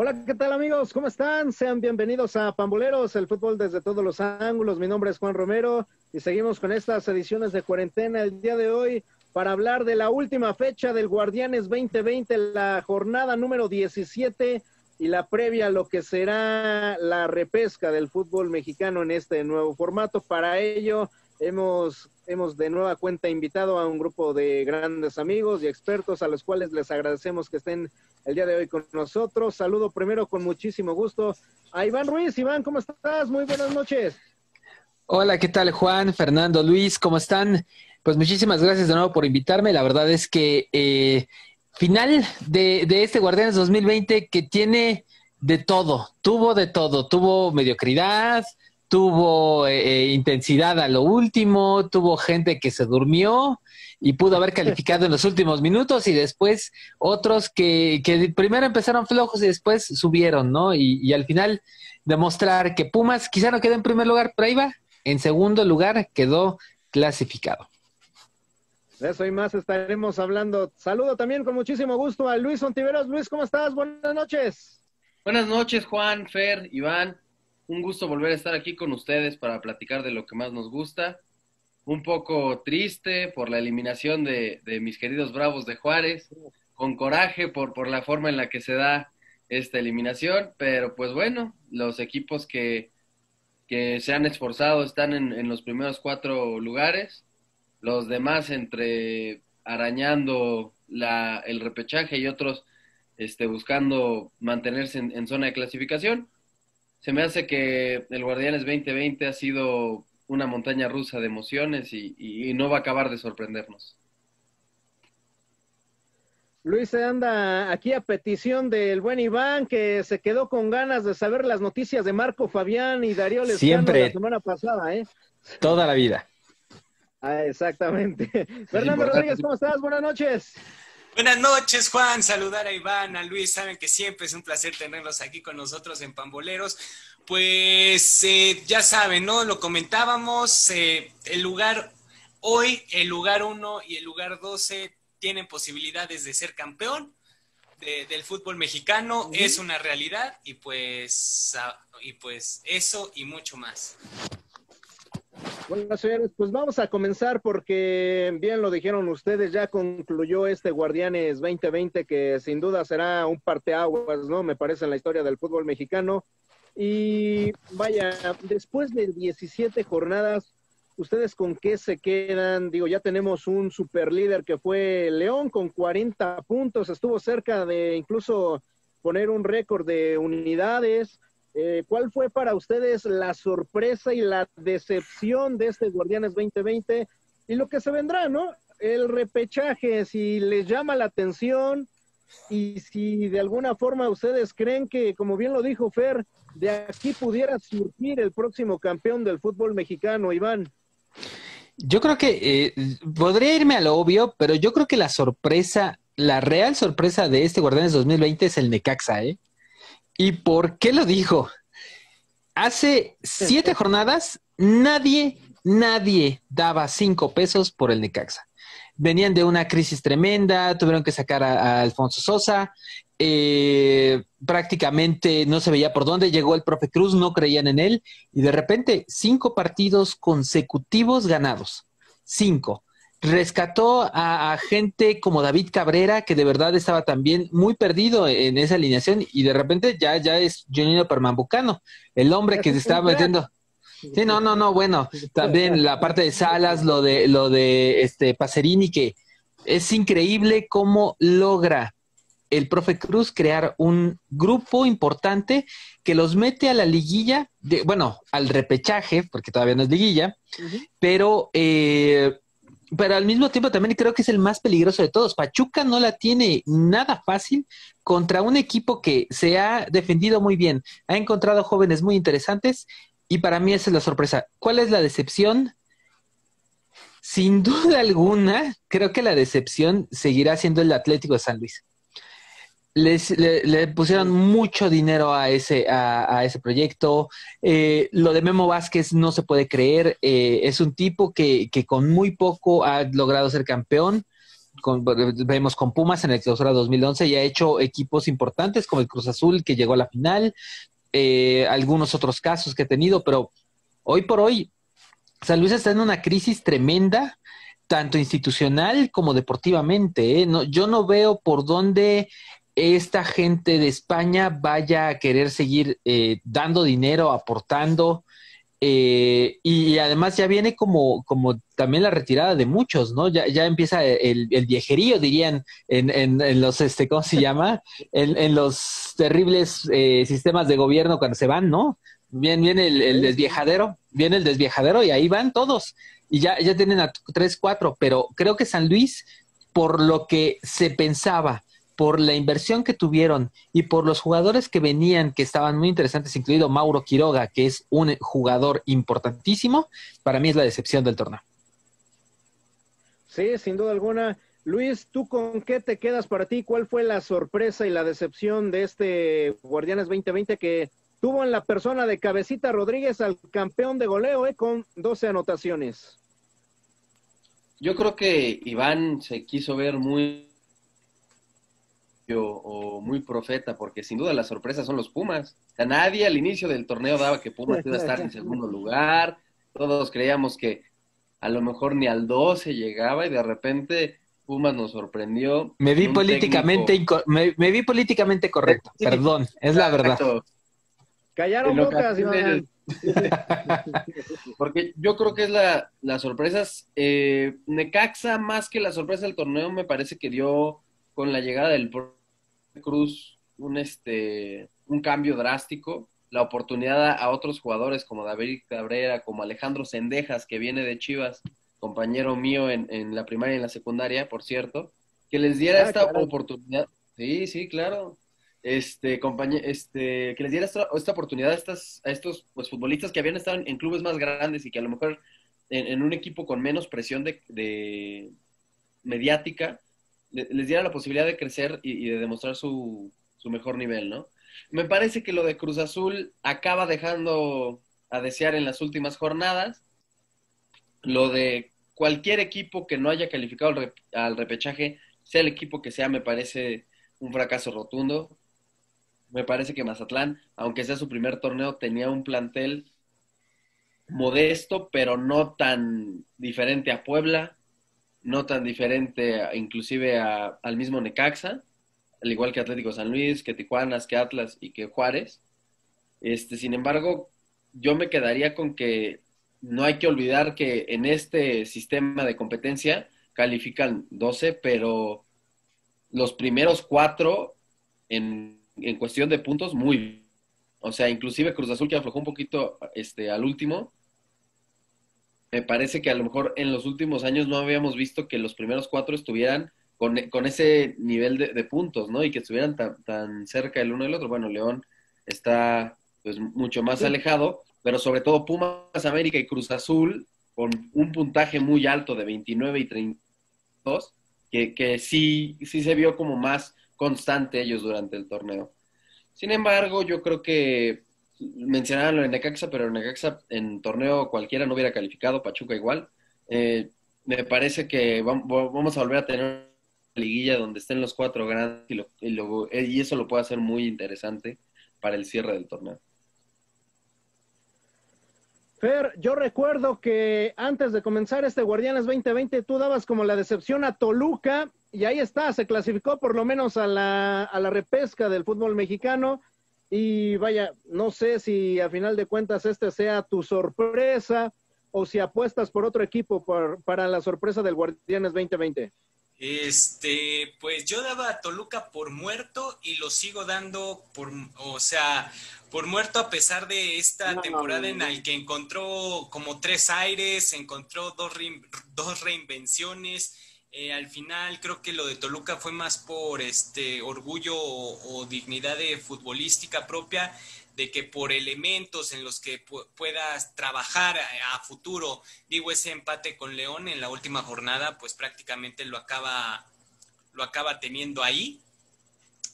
Hola, ¿qué tal amigos? ¿Cómo están? Sean bienvenidos a Pamboleros, el fútbol desde todos los ángulos. Mi nombre es Juan Romero y seguimos con estas ediciones de cuarentena el día de hoy para hablar de la última fecha del Guardianes 2020, la jornada número 17 y la previa a lo que será la repesca del fútbol mexicano en este nuevo formato. Para ello hemos, hemos de nueva cuenta invitado a un grupo de grandes amigos y expertos a los cuales les agradecemos que estén el día de hoy con nosotros. Saludo primero con muchísimo gusto a Iván Ruiz. Iván, ¿cómo estás? Muy buenas noches. Hola, ¿qué tal Juan, Fernando, Luis? ¿Cómo están? Pues muchísimas gracias de nuevo por invitarme. La verdad es que eh, final de, de este Guardianes 2020 que tiene de todo, tuvo de todo, tuvo mediocridad, tuvo eh, eh, intensidad a lo último, tuvo gente que se durmió y pudo haber calificado en los últimos minutos y después otros que, que primero empezaron flojos y después subieron, ¿no? Y, y, al final demostrar que Pumas quizá no quedó en primer lugar, pero ahí va, en segundo lugar quedó clasificado. De eso y más estaremos hablando. Saludo también con muchísimo gusto a Luis Ontiveros. Luis, ¿cómo estás? Buenas noches. Buenas noches, Juan, Fer, Iván. Un gusto volver a estar aquí con ustedes para platicar de lo que más nos gusta. Un poco triste por la eliminación de, mis queridos Bravos de Juárez, con coraje por, por la forma en la que se da esta eliminación, pero pues bueno, los equipos que, que se han esforzado están en, en los primeros cuatro lugares, los demás entre arañando la, el repechaje y otros este, buscando mantenerse en, en zona de clasificación se me hace que el Guardianes 2020 ha sido una montaña rusa de emociones y, y, y, no va a acabar de sorprendernos. Luis se anda aquí a petición del buen Iván, que se quedó con ganas de saber las noticias de Marco Fabián y Darío Lescano Siempre. la semana pasada, ¿eh? Toda la vida. Ah, exactamente. Fernando Rodríguez, ¿cómo estás? Buenas noches. Buenas noches, Juan. Saludar a Iván, a Luis. Saben que siempre es un placer tenerlos aquí con nosotros en Pamboleros. Pues eh, ya saben, ¿no? Lo comentábamos. Eh, el lugar hoy, el lugar 1 y el lugar 12 tienen posibilidades de ser campeón de, del fútbol mexicano. Uh -huh. Es una realidad y pues, uh, y pues eso y mucho más. Bueno, señores, pues vamos a comenzar porque bien lo dijeron ustedes, ya concluyó este Guardianes 2020 que sin duda será un parteaguas, ¿no? Me parece en la historia del fútbol mexicano. Y vaya, después de 17 jornadas, ¿ustedes con qué se quedan? Digo, ya tenemos un super líder que fue León con 40 puntos, estuvo cerca de incluso poner un récord de unidades. Eh, ¿Cuál fue para ustedes la sorpresa y la decepción de este Guardianes 2020 y lo que se vendrá, ¿no? El repechaje, si les llama la atención y si de alguna forma ustedes creen que, como bien lo dijo Fer, de aquí pudiera surgir el próximo campeón del fútbol mexicano, Iván. Yo creo que eh, podría irme a lo obvio, pero yo creo que la sorpresa, la real sorpresa de este Guardianes 2020 es el Necaxa, ¿eh? ¿Y por qué lo dijo? Hace siete jornadas nadie, nadie daba cinco pesos por el Necaxa. Venían de una crisis tremenda, tuvieron que sacar a, a Alfonso Sosa, eh, prácticamente no se veía por dónde, llegó el profe Cruz, no creían en él, y de repente cinco partidos consecutivos ganados. Cinco rescató a, a, gente como David Cabrera, que de verdad estaba también muy perdido en esa alineación, y de repente ya, ya es Junino Permambucano, el hombre que se estaba metiendo. Sí, no, no, no, bueno, también la parte de Salas, lo de, lo de este Pacerini, que es increíble cómo logra el profe Cruz crear un grupo importante que los mete a la liguilla, de, bueno, al repechaje, porque todavía no es liguilla, uh -huh. pero eh, pero al mismo tiempo también creo que es el más peligroso de todos. Pachuca no la tiene nada fácil contra un equipo que se ha defendido muy bien, ha encontrado jóvenes muy interesantes y para mí esa es la sorpresa. ¿Cuál es la decepción? Sin duda alguna, creo que la decepción seguirá siendo el Atlético de San Luis. Les, le, le, pusieron mucho dinero a ese, a, a ese proyecto. Eh, lo de Memo Vázquez no se puede creer. Eh, es un tipo que, que, con muy poco ha logrado ser campeón. vemos con Pumas en el clausura 2011 y ha hecho equipos importantes como el Cruz Azul que llegó a la final, eh, algunos otros casos que ha tenido, pero hoy por hoy San Luis está en una crisis tremenda, tanto institucional como deportivamente. ¿eh? No, yo no veo por dónde esta gente de España vaya a querer seguir eh, dando dinero, aportando. Eh, y además ya viene como, como también la retirada de muchos, ¿no? Ya, ya empieza el, el viejerío, dirían, en, en, los, este, ¿cómo se llama? En, los terribles eh, sistemas de gobierno cuando se van, ¿no? Viene, viene el, el, desviejadero, viene el desviejadero y ahí van todos. Y ya, ya tienen a tres, cuatro, pero creo que San Luis, por lo que se pensaba, por la inversión que tuvieron y por los jugadores que venían, que estaban muy interesantes, incluido Mauro Quiroga, que es un jugador importantísimo, para mí es la decepción del torneo. Sí, sin duda alguna. Luis, ¿tú con qué te quedas para ti? ¿Cuál fue la sorpresa y la decepción de este Guardianes 2020 que tuvo en la persona de Cabecita Rodríguez al campeón de goleo eh, con 12 anotaciones? Yo creo que Iván se quiso ver muy o muy profeta, porque sin duda las sorpresas son los Pumas. O nadie al inicio del torneo daba que Pumas iba a estar en segundo lugar. Todos creíamos que a lo mejor ni al 12 llegaba y de repente Pumas nos sorprendió. Me vi políticamente me, vi políticamente correcto, perdón, es la verdad. Callaron bocas, Porque yo creo que es la, las sorpresas. Eh, Necaxa, más que la sorpresa del torneo, me parece que dio con la llegada del Cruz un, este, un cambio drástico, la oportunidad a, otros jugadores como David Cabrera, como Alejandro Sendejas, que viene de Chivas, compañero mío en, en la primaria y en la secundaria, por cierto, que les diera ah, esta oportunidad. Sí, sí, claro. Este, este, que les diera esta, oportunidad a, estas, a estos pues, futbolistas que habían estado en, clubes más grandes y que a lo mejor en, un equipo con menos presión de, de mediática, les diera la posibilidad de crecer y, de demostrar su, su, mejor nivel, ¿no? Me parece que lo de Cruz Azul acaba dejando a desear en las últimas jornadas. Lo de cualquier equipo que no haya calificado al, repechaje, sea el equipo que sea, me parece un fracaso rotundo. Me parece que Mazatlán, aunque sea su primer torneo, tenía un plantel modesto, pero no tan diferente a Puebla no tan diferente inclusive al mismo Necaxa, al igual que Atlético San Luis, que Tijuana, que Atlas y que Juárez. Este, sin embargo, yo me quedaría con que no hay que olvidar que en este sistema de competencia califican 12, pero los primeros cuatro en, en cuestión de puntos, muy O sea, inclusive Cruz Azul que aflojó un poquito este, al último, me parece que a lo mejor en los últimos años no habíamos visto que los primeros cuatro estuvieran con, con ese nivel de, puntos, ¿no? Y que estuvieran tan, tan cerca el uno del otro. Bueno, León está pues mucho más alejado, pero sobre todo Pumas América y Cruz Azul con un puntaje muy alto de 29 y 32, que, que sí, sí se vio como más constante ellos durante el torneo. Sin embargo, yo creo que mencionaban lo de Necaxa, pero Necaxa en torneo cualquiera no hubiera calificado, Pachuca igual. Eh, me parece que vamos a volver a tener una liguilla donde estén los cuatro grandes y, eh, y, eso lo puede hacer muy interesante para el cierre del torneo. Fer, yo recuerdo que antes de comenzar este Guardianes 2020 tú dabas como la decepción a Toluca y ahí está, se clasificó por lo menos a la, a la repesca del fútbol mexicano y vaya, no sé si a final de cuentas este sea tu sorpresa o si apuestas por otro equipo para la sorpresa del Guardianes 2020. Este, pues yo daba a Toluca por muerto y lo sigo dando por, o sea, por muerto a pesar de esta temporada en la que encontró como tres aires, encontró dos, dos reinvenciones eh, al final creo que lo de Toluca fue más por este orgullo o, dignidad de futbolística propia de que por elementos en los que puedas trabajar a, futuro, digo ese empate con León en la última jornada, pues prácticamente lo acaba lo acaba teniendo ahí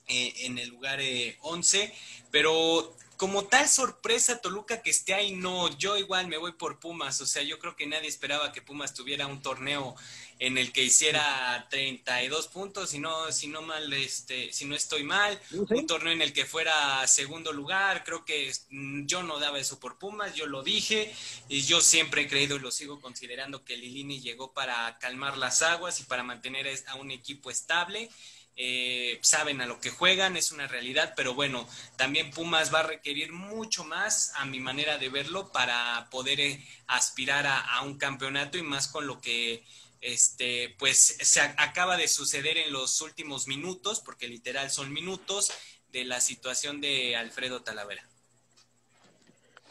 eh, en el lugar 11, eh, pero como tal sorpresa Toluca que esté ahí, no, yo igual me voy por Pumas, o sea, yo creo que nadie esperaba que Pumas tuviera un torneo en el que hiciera 32 puntos, si no, si no mal, este, si no estoy mal, un torneo en el que fuera segundo lugar, creo que mm, yo no daba eso por Pumas, yo lo dije, y yo siempre he creído y lo sigo considerando que Lilini llegó para calmar las aguas y para mantener a un equipo estable. Eh, saben a lo que juegan, es una realidad, pero bueno, también Pumas va a requerir mucho más, a mi manera de verlo, para poder eh, aspirar a, un campeonato y más con lo que este, pues se acaba de suceder en los últimos minutos, porque literal son minutos, de la situación de Alfredo Talavera.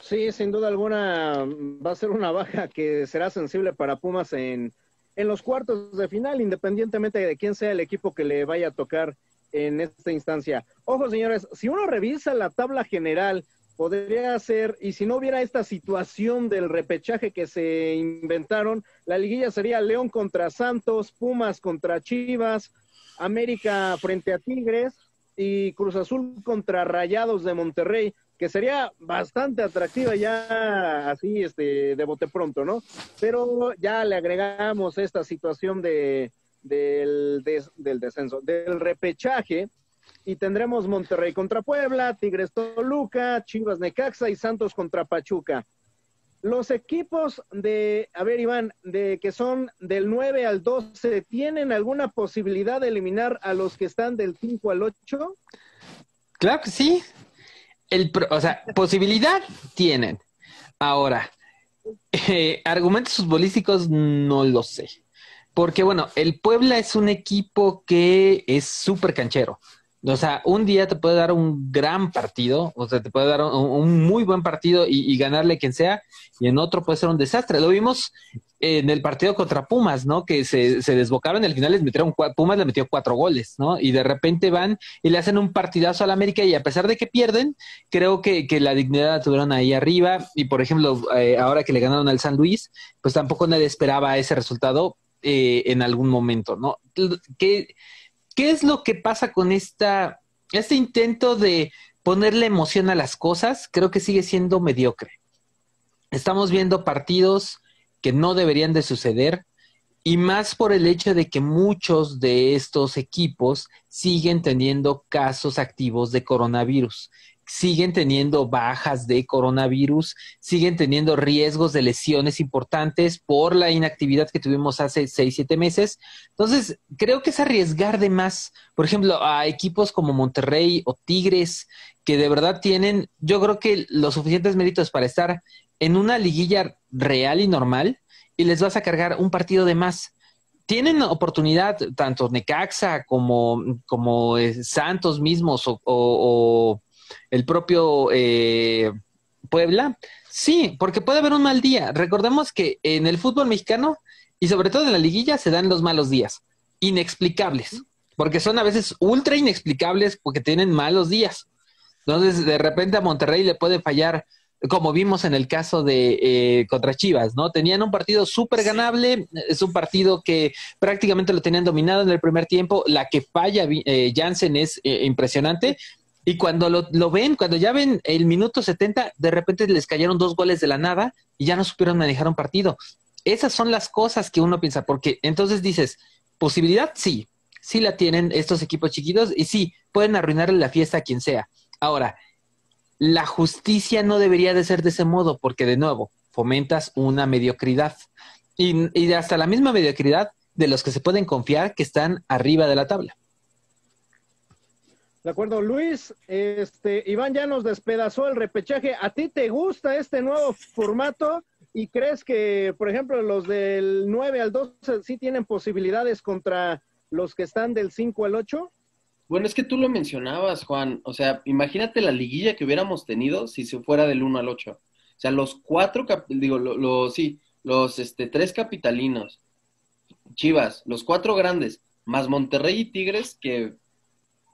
Sí, sin duda alguna va a ser una baja que será sensible para Pumas en, en los cuartos de final, independientemente de quién sea el equipo que le vaya a tocar en esta instancia. Ojo, señores, si uno revisa la tabla general, podría ser, y si no hubiera esta situación del repechaje que se inventaron, la liguilla sería León contra Santos, Pumas contra Chivas, América frente a Tigres y Cruz Azul contra Rayados de Monterrey que sería bastante atractiva ya así este de bote pronto, ¿no? Pero ya le agregamos esta situación de del, del descenso, del repechaje y tendremos Monterrey contra Puebla, Tigres Toluca, Chivas Necaxa y Santos contra Pachuca. Los equipos de, a ver Iván, de que son del 9 al 12, ¿tienen alguna posibilidad de eliminar a los que están del 5 al 8? Claro que sí, el, o sea, posibilidad tienen. Ahora, eh, argumentos futbolísticos no lo sé. Porque, bueno, el Puebla es un equipo que es súper canchero. O sea, un día te puede dar un gran partido, o sea, te puede dar un, muy buen partido y, ganarle quien sea, y en otro puede ser un desastre. Lo vimos en el partido contra Pumas, ¿no? Que se, se desbocaron, al final les metieron, Pumas le metió cuatro goles, ¿no? Y de repente van y le hacen un partidazo al América y a pesar de que pierden, creo que, que la dignidad la tuvieron ahí arriba. Y por ejemplo, eh, ahora que le ganaron al San Luis, pues tampoco nadie esperaba ese resultado eh, en algún momento, ¿no? Que ¿Qué es lo que pasa con esta, este intento de ponerle emoción a las cosas? Creo que sigue siendo mediocre. Estamos viendo partidos que no deberían de suceder y más por el hecho de que muchos de estos equipos siguen teniendo casos activos de coronavirus siguen teniendo bajas de coronavirus, siguen teniendo riesgos de lesiones importantes por la inactividad que tuvimos hace seis, siete meses. Entonces, creo que es arriesgar de más, por ejemplo, a equipos como Monterrey o Tigres, que de verdad tienen, yo creo que los suficientes méritos para estar en una liguilla real y normal y les vas a cargar un partido de más tienen oportunidad tanto Necaxa como, como eh, Santos mismos o, el propio eh, Puebla. Sí, porque puede haber un mal día. Recordemos que en el fútbol mexicano y sobre todo en la liguilla se dan los malos días, inexplicables, porque son a veces ultra inexplicables porque tienen malos días. Entonces, de repente a Monterrey le puede fallar, como vimos en el caso de eh, contra Chivas, ¿no? Tenían un partido súper ganable, es un partido que prácticamente lo tenían dominado en el primer tiempo. La que falla eh, Jansen es impresionante, y cuando lo, ven, cuando ya ven el minuto 70, de repente les cayeron dos goles de la nada y ya no supieron manejar un partido. Esas son las cosas que uno piensa, porque entonces dices, posibilidad sí, sí la tienen estos equipos chiquitos y sí, pueden arruinarle la fiesta a quien sea. Ahora, la justicia no debería de ser de ese modo, porque de nuevo, fomentas una mediocridad. Y, y hasta la misma mediocridad de los que se pueden confiar que están arriba de la tabla. De acuerdo, Luis, este, Iván ya nos despedazó el repechaje. ¿A ti te gusta este nuevo formato? ¿Y crees que, por ejemplo, los del 9 al 12 sí tienen posibilidades contra los que están del 5 al 8? Bueno, es que tú lo mencionabas, Juan. O sea, imagínate la liguilla que hubiéramos tenido si se fuera del 1 al 8. O sea, los cuatro, digo, los, sí, los este, tres capitalinos, Chivas, los cuatro grandes, más Monterrey y Tigres, que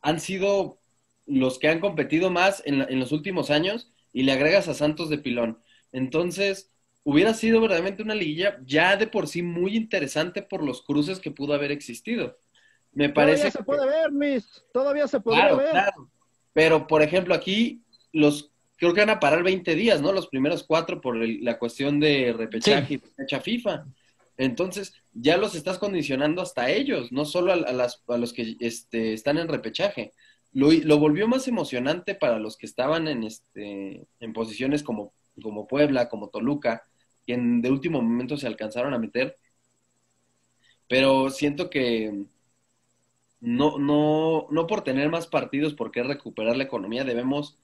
han sido los que han competido más en, en, los últimos años y le agregas a Santos de pilón. Entonces, hubiera sido verdaderamente una liguilla ya de por sí muy interesante por los cruces que pudo haber existido. Me parece. Todavía se puede ver, Luis. Todavía se puede ver. Pero, por ejemplo, aquí los creo que van a parar 20 días, ¿no? Los primeros cuatro por el- la cuestión de repechaje y fecha FIFA. Entonces, ya los estás condicionando hasta ellos, no solo a, los que este, están en repechaje. Lo, volvió más emocionante para los que estaban en, este, en posiciones como, Puebla, como Toluca, que en, de último momento se alcanzaron a meter. Pero siento que no, no, no por tener más partidos, por qué recuperar la economía, debemos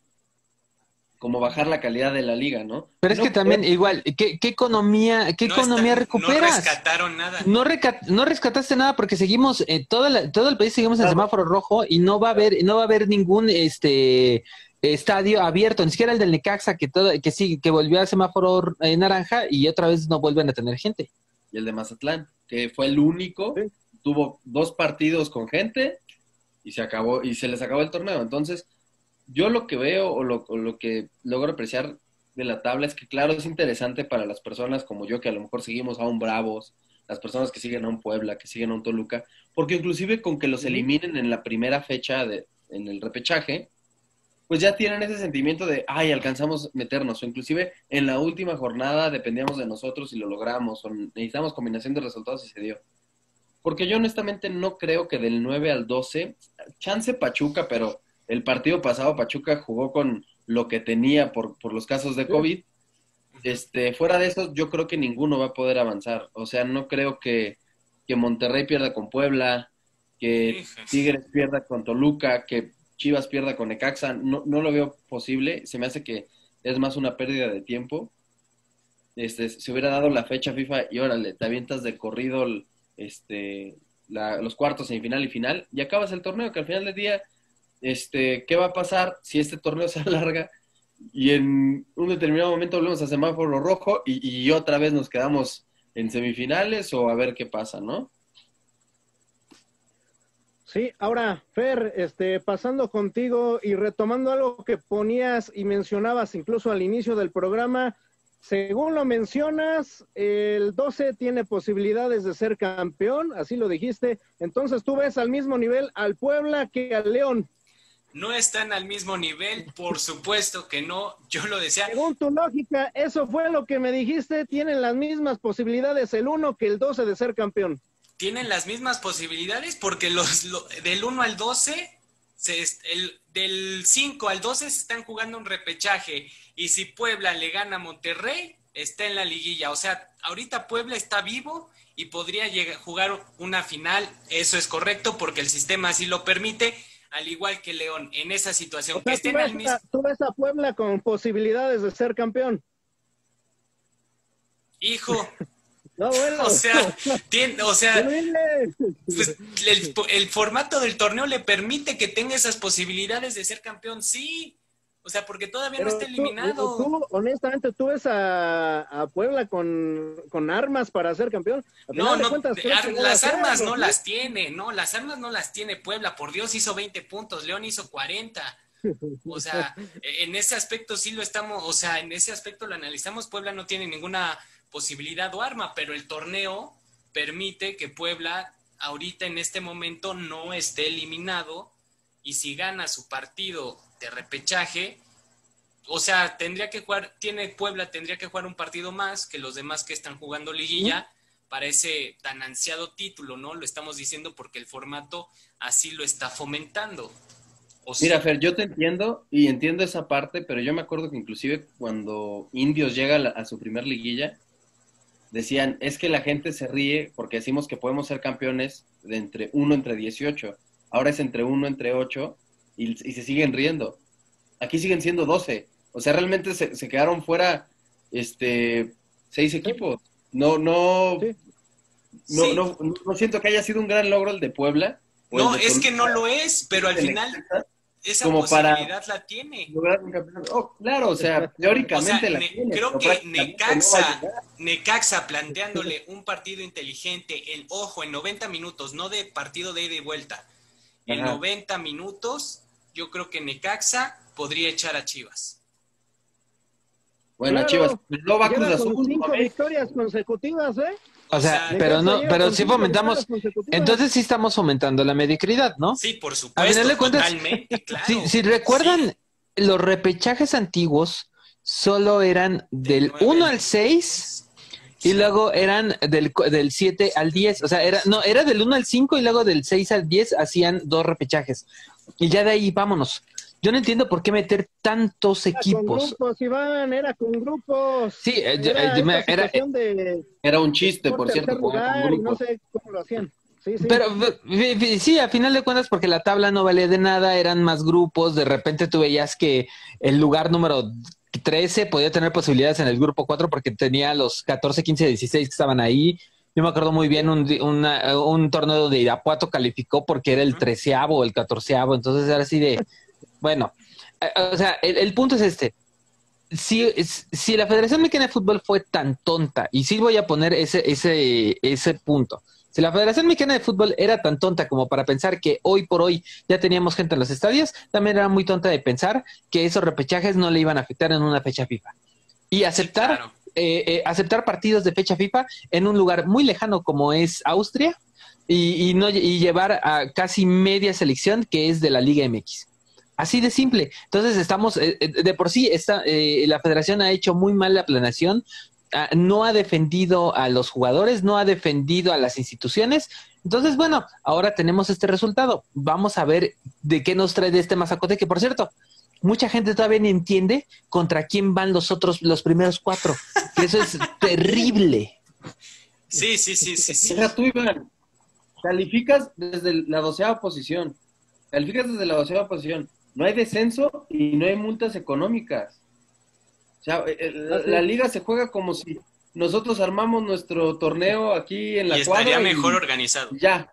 como bajar la calidad de la liga, ¿no? Pero es No que también, igual, ¿qué, qué economía, qué No economía recuperas? No rescataron nada. No, reca- no rescataste nada porque seguimos, eh, todo, la- todo el país seguimos en Claro. semáforo rojo y no va a haber, no va a haber ningún este estadio abierto, ni siquiera el del Necaxa que todo, que sí, que volvió al semáforo eh, naranja y otra vez no vuelven a tener gente. y el de Mazatlán, que fue el único, Sí. tuvo dos partidos con gente y se acabó, y se les acabó el torneo. Entonces, yo lo que veo o lo, o lo que logro apreciar de la tabla es que, claro, es interesante para las personas como yo, que a lo mejor seguimos a un Bravos, las personas que siguen a un Puebla, que siguen a un Toluca, porque inclusive con que los eliminen en la primera fecha de, en el repechaje, pues ya tienen ese sentimiento de, ay, alcanzamos meternos, o inclusive en la última jornada dependíamos de nosotros y lo logramos, o necesitamos combinación de resultados y se dio. Porque yo honestamente no creo que del 9 al 12, chance Pachuca, pero el partido pasado Pachuca jugó con lo que tenía por, por los casos de COVID. Este, fuera de eso, yo creo que ninguno va a poder avanzar. O sea, no creo que, que Monterrey pierda con Puebla, que. Tigres pierda con Toluca, que Chivas pierda con Necaxa. No, no lo veo posible. Se me hace que es más una pérdida de tiempo. Este, se hubiera dado la fecha FIFA y órale, te avientas de corrido el- este, la- los cuartos, semifinal y final y acabas el torneo, que al final del día, este, ¿qué va a pasar si este torneo se alarga y en un determinado momento volvemos a semáforo rojo y, otra vez nos quedamos en semifinales o a ver qué pasa, ¿no? Sí, ahora, Fer, este, pasando contigo y retomando algo que ponías y mencionabas incluso al inicio del programa, según lo mencionas, el 12 tiene posibilidades de ser campeón, así lo dijiste, entonces tú ves al mismo nivel al Puebla que al León. No están al mismo nivel, por supuesto que no. Yo lo decía. Según tu lógica, eso fue lo que me dijiste, tienen las mismas posibilidades el 1 que el 12 de ser campeón. tienen las mismas posibilidades porque los, lo- del 1 al 12, se el, del 5 al 12 se están jugando un repechaje y si Puebla le gana a Monterrey, está en la liguilla. O sea, ahorita Puebla está vivo y podría llegar, jugar una final, eso es correcto porque el sistema así lo permite, al igual que León, en esa situación. O sea, que tú estén al ves, mismo... a, tú ves a Puebla con posibilidades de ser campeón. Hijo, No, bueno. o sea, tiene- o sea, pues, el, el formato del torneo le permite que tenga esas posibilidades de ser campeón, sí. O sea, porque todavía no está tú- eliminado. tú, honestamente, tú ves a, a Puebla con, con armas para ser campeón. No, no, cuentas, ar- las armas no ¿no? las tiene, no, las armas no las tiene Puebla. Por Dios, hizo 20 puntos, León hizo 40. O sea, e, en ese aspecto sí lo estamos, o sea, en ese aspecto lo analizamos. Puebla no tiene ninguna posibilidad o arma, pero el torneo permite que Puebla ahorita en este momento no esté eliminado y si gana su partido de repechaje, o sea, tendría que jugar, tiene Puebla, tendría que jugar un partido más que los demás que están jugando liguilla para ese tan ansiado título, ¿no? Lo estamos diciendo porque el formato así lo está fomentando. O sea, Mira, Fer, yo te entiendo y entiendo esa parte, pero yo me acuerdo que inclusive cuando Indios llega a, la- a su primer liguilla, decían, es que la gente se ríe porque decimos que podemos ser campeones de entre 1 entre 18. Ahora es entre 1 entre 8 y, y se siguen riendo. Aquí siguen siendo 12. O sea, realmente se, se quedaron fuera este seis equipos. No, no, Sí. no, Sí. no, no, no siento que haya sido un gran logro el de Puebla. el no, de es que no lo es, pero al el final Necaxa esa como para- posibilidad la tiene. Oh, claro, o sea, teóricamente O sea, la Ne- tiene, creo que Necaxa. Necaxa planteándole un partido inteligente, en ojo, en 90 minutos, no de partido de ida y vuelta. En Ajá. 90 minutos, yo creo que Necaxa podría echar a Chivas. Bueno, Claro. Chivas, no va a Cruz Azul, cinco victorias consecutivas, ¿eh? O sea, sea, pero no, pero sí fomentamos, entonces sí estamos fomentando la mediocridad, ¿no? Sí, por A supuesto, final de cuentas, totalmente, claro. Si, si recuerdan, Sí. los repechajes antiguos solo eran del 1 al 6 y luego eran del, del 7 al 10. O sea, era, no, era del 1 al 5 y luego del 6 al 10 hacían dos repechajes. Y ya de ahí vámonos. Yo no entiendo por qué meter tantos Era equipos. con grupos, Iván, era con grupos. Sí, eh, Era, eh, me- esta era- situación de Era un chiste, por cierto, lugar con no sé cómo lo hacían. Sí, sí. Pero sí, a final de cuentas, porque la tabla no valía de nada, eran más grupos, de repente tú veías que el lugar número 13 podía tener posibilidades en el grupo 4 porque tenía los 14, 15, 16 que estaban ahí. Yo me acuerdo muy bien un, una- un torneo de Irapuato calificó porque era el treceavo o el catorceavo, entonces era así de, bueno, eh, o sea, el, el punto es este. Si, si la Federación Mexicana de Fútbol fue tan tonta, y sí voy a poner ese, ese, ese punto, si la Federación Mexicana de Fútbol era tan tonta como para pensar que hoy por hoy ya teníamos gente en los estadios, también era muy tonta de pensar que esos repechajes no le iban a afectar en una fecha FIFA. Y aceptar, claro. Eh, eh, aceptar partidos de fecha FIFA en un lugar muy lejano como es Austria y, y no, y llevar a casi media selección que es de la Liga MX. Así de simple. Entonces estamos, eh, eh, de por sí, esta, eh, la federación ha hecho muy mal la planeación, ah, no ha defendido a los jugadores, no ha defendido a las instituciones. Entonces, bueno, ahora tenemos este resultado. Vamos a ver de qué nos trae este mazacote, que por cierto, mucha gente todavía ni entiende contra quién van los otros, los primeros cuatro. Que eso es terrible. Sí, sí, sí, sí, sí. Tú, Iván. Calificas desde la doceava posición. Calificas desde la doceava posición. No hay descenso y no hay multas económicas. O sea, eh, eh, la, la liga se juega como si nosotros armamos nuestro torneo aquí en la Y estaría cuadra mejor y organizado. ya.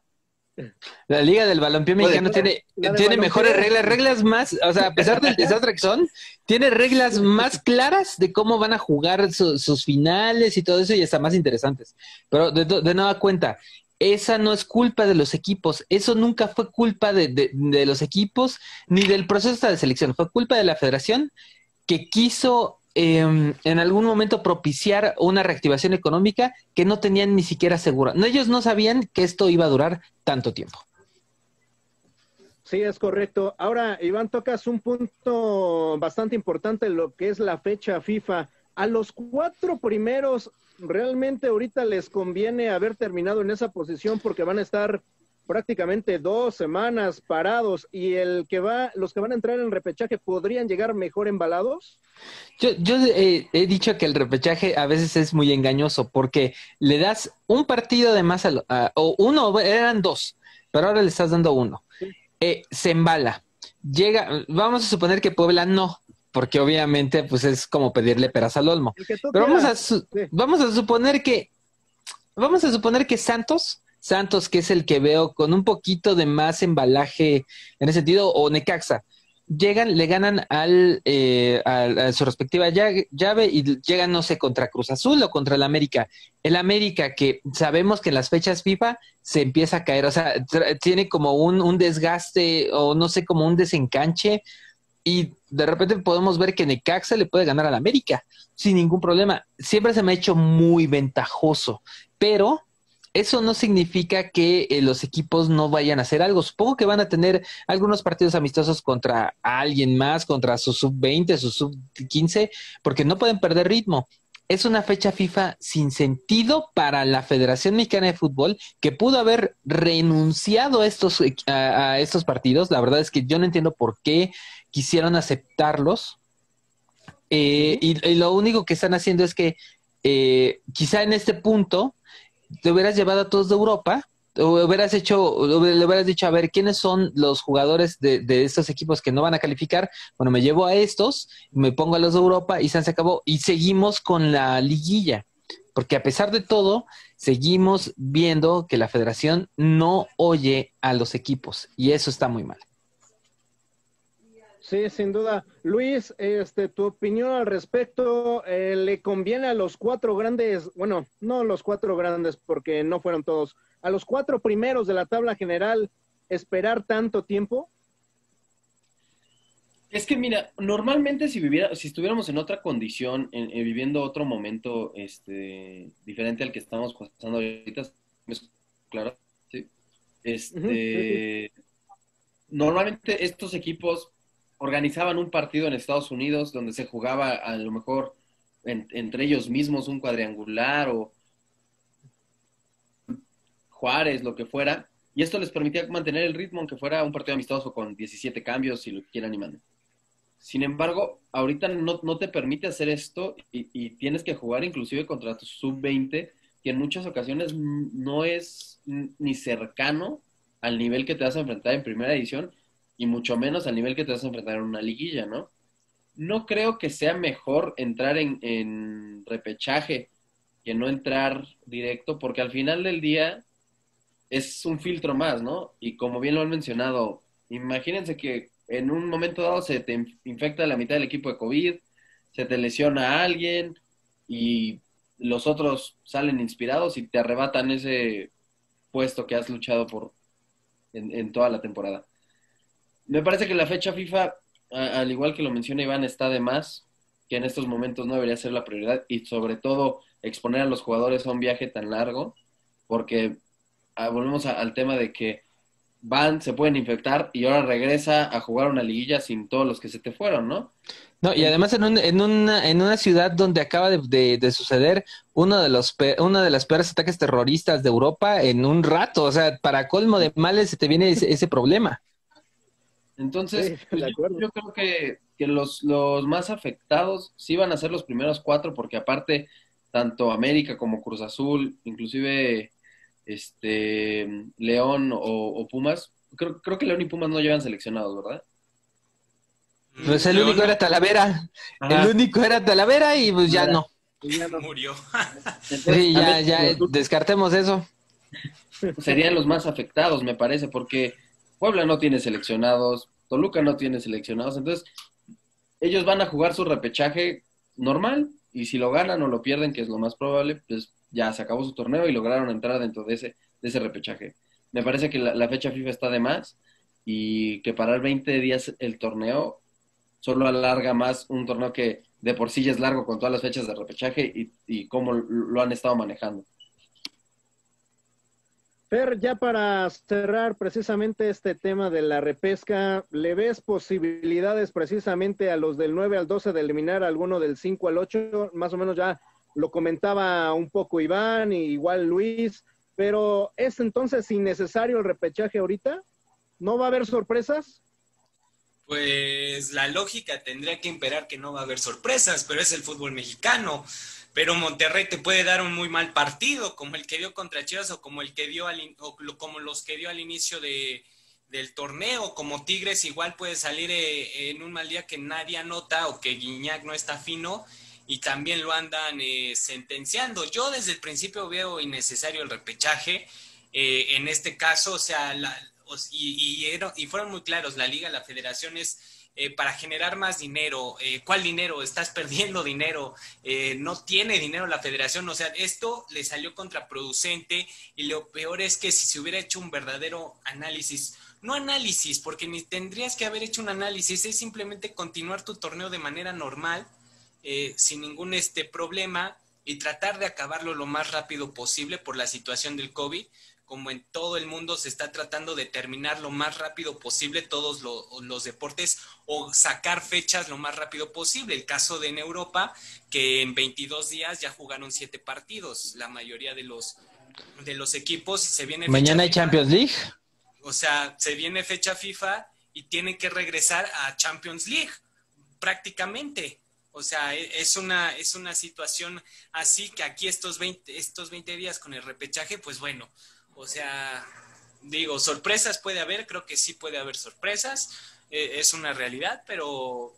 La Liga del Balompié Mexicano tiene, tiene mejores reglas, reglas más, o sea, a pesar del desastre que son, tiene reglas más claras de cómo van a jugar su- sus finales y todo eso y hasta más interesantes. Pero de, de nueva cuenta, esa no es culpa de los equipos, eso nunca fue culpa de, de- de los equipos ni del proceso de selección, fue culpa de la federación que quiso eh, en algún momento propiciar una reactivación económica que no tenían ni siquiera segura. No, ellos no sabían que esto iba a durar tanto tiempo. Sí, es correcto. Ahora, Iván, tocas un punto bastante importante, lo que es la fecha FIFA. A los cuatro primeros, realmente ahorita les conviene haber terminado en esa posición porque van a estar prácticamente dos semanas parados y el que va, los que van a entrar en repechaje podrían llegar mejor embalados. Yo, yo eh, he dicho que el repechaje a veces es muy engañoso porque le das un partido de más, a- o uno, eran dos, pero ahora le estás dando uno. Eh, se embala. Llega, vamos a suponer que Puebla no, porque obviamente pues es como pedirle peras al olmo. Pero vamos a, su- vamos a suponer que, vamos a suponer que Santos, Santos que es el que veo con un poquito de más embalaje en ese sentido, o Necaxa, llegan, le ganan al, eh, al- a su respectiva lla- llave y llegan, no sé, contra Cruz Azul o contra el América. El América que sabemos que en las fechas FIFA se empieza a caer, o sea, tiene como un, un desgaste o no sé, como un desencanche y de repente podemos ver que Necaxa le puede ganar al América sin ningún problema. Siempre se me ha hecho muy ventajoso, pero eso no significa que eh, los equipos no vayan a hacer algo. Supongo que van a tener algunos partidos amistosos contra alguien más, contra su sub-20, su sub-15, porque no pueden perder ritmo. Es una fecha FIFA sin sentido para la Federación Mexicana de Fútbol que pudo haber renunciado a estos, a, a estos partidos. La verdad es que yo no entiendo por qué quisieron aceptarlos. Eh, y, y lo único que están haciendo es que eh, quizá en este punto te hubieras llevado a todos de Europa, hubieras hecho, le hubieras dicho, a ver, ¿quiénes son los jugadores de, de estos equipos que no van a calificar? Bueno, me llevo a estos, me pongo a los de Europa y se acabó. Y seguimos con la liguilla. Porque a pesar de todo, seguimos viendo que la federación no oye a los equipos. Y eso está muy mal. Sí, sin duda. Luis, este, tu opinión al respecto, eh, ¿le conviene a los cuatro grandes, bueno, no los cuatro grandes porque no fueron todos, a los cuatro primeros de la tabla general esperar tanto tiempo? Es que mira, normalmente si viviera, si estuviéramos en otra condición, en, en viviendo otro momento este, diferente al que estamos pasando ahorita, ¿es claro? Sí. Este, normalmente estos equipos organizaban un partido en Estados Unidos donde se jugaba a lo mejor entre ellos mismos un cuadrangular o Juárez, lo que fuera, y esto les permitía mantener el ritmo aunque fuera un partido amistoso con 17 cambios, si lo quieran y Sin embargo, ahorita no, no te permite hacer esto y, y, tienes que jugar inclusive contra tu sub-20, que en muchas ocasiones no es ni cercano al nivel que te vas a enfrentar en primera edición y mucho menos al nivel que te vas a enfrentar en una liguilla, ¿no? No creo que sea mejor entrar en, en repechaje que no entrar directo, porque al final del día es un filtro más, ¿no? Y como bien lo han mencionado, imagínense que en un momento dado se te infecta la mitad del equipo de COVID, se te lesiona a alguien y los otros salen inspirados y te arrebatan ese puesto que has luchado por en, toda la temporada. Me parece que la fecha FIFA, al igual que lo menciona Iván, está de más, que en estos momentos no debería ser la prioridad y sobre todo exponer a los jugadores a un viaje tan largo, porque Ah, volvemos al tema de que van, se pueden infectar y ahora regresa a jugar una liguilla sin todos los que se te fueron, ¿no? No, y además en, un, en, una, en una ciudad donde acaba de, suceder uno de los uno de los peores ataques terroristas de Europa en un rato, o sea, para colmo de males se te viene ese, problema. Entonces, pues, yo, creo que, que los, los más afectados sí van a ser los primeros cuatro, porque aparte, tanto América como Cruz Azul, inclusive este León o, Pumas. Creo, creo, que León y Pumas no llevan seleccionados, ¿verdad? Pues el único era Talavera. El único era Talavera y pues ya no. Murió. sí, ya, ya, descartemos eso. Serían los más afectados, me parece, porque Puebla no tiene seleccionados, Toluca no tiene seleccionados, entonces ellos van a jugar su repechaje normal y si lo ganan o lo pierden, que es lo más probable, pues ya se acabó su torneo y lograron entrar dentro de ese, de ese repechaje. Me parece que la, fecha FIFA está de más y que parar 20 días el torneo solo alarga más un torneo que de por sí ya es largo con todas las fechas de repechaje y, y cómo lo han estado manejando. Fer, ya para cerrar precisamente este tema de la repesca, ¿le ves posibilidades precisamente a los del 9 al 12 de eliminar alguno del 5 al 8? Más o menos ya lo comentaba un poco Iván, y igual Luis, pero ¿es entonces innecesario el repechaje ahorita? ¿No va a haber sorpresas? Pues la lógica tendría que imperar que no va a haber sorpresas, pero es el fútbol mexicano. Pero Monterrey te puede dar un muy mal partido, como el que dio contra Chivas o como el que dio al, o como los que dio al inicio de, del torneo, como Tigres igual puede salir eh, en un mal día que nadie anota o que Guiñac no está fino y también lo andan eh, sentenciando. Yo desde el principio veo innecesario el repechaje. Eh, en este caso, o sea, y, y, fueron muy claros, la liga, la federación es eh, para generar más dinero. ¿Cuál dinero? Estás perdiendo dinero. no tiene dinero la federación. O sea, esto le salió contraproducente y lo peor es que si se hubiera hecho un verdadero análisis, no análisis, porque ni tendrías que haber hecho un análisis, es simplemente continuar tu torneo de manera normal eh, sin ningún este problema y tratar de acabarlo lo más rápido posible por la situación del COVID. Como en todo el mundo se está tratando de terminar lo más rápido posible todos los deportes o sacar fechas lo más rápido posible. El caso de en Europa, que en 22 días ya jugaron siete partidos, la mayoría de los, de los equipos. Se viene Mañana hay Champions League. O sea, se viene fecha FIFA y tienen que regresar a Champions League prácticamente. O sea, e, es una, es una situación así que aquí estos 20, estos 20 días con el repechaje, pues bueno, o sea, digo, sorpresas puede haber, creo que sí puede haber sorpresas, e, es una realidad, pero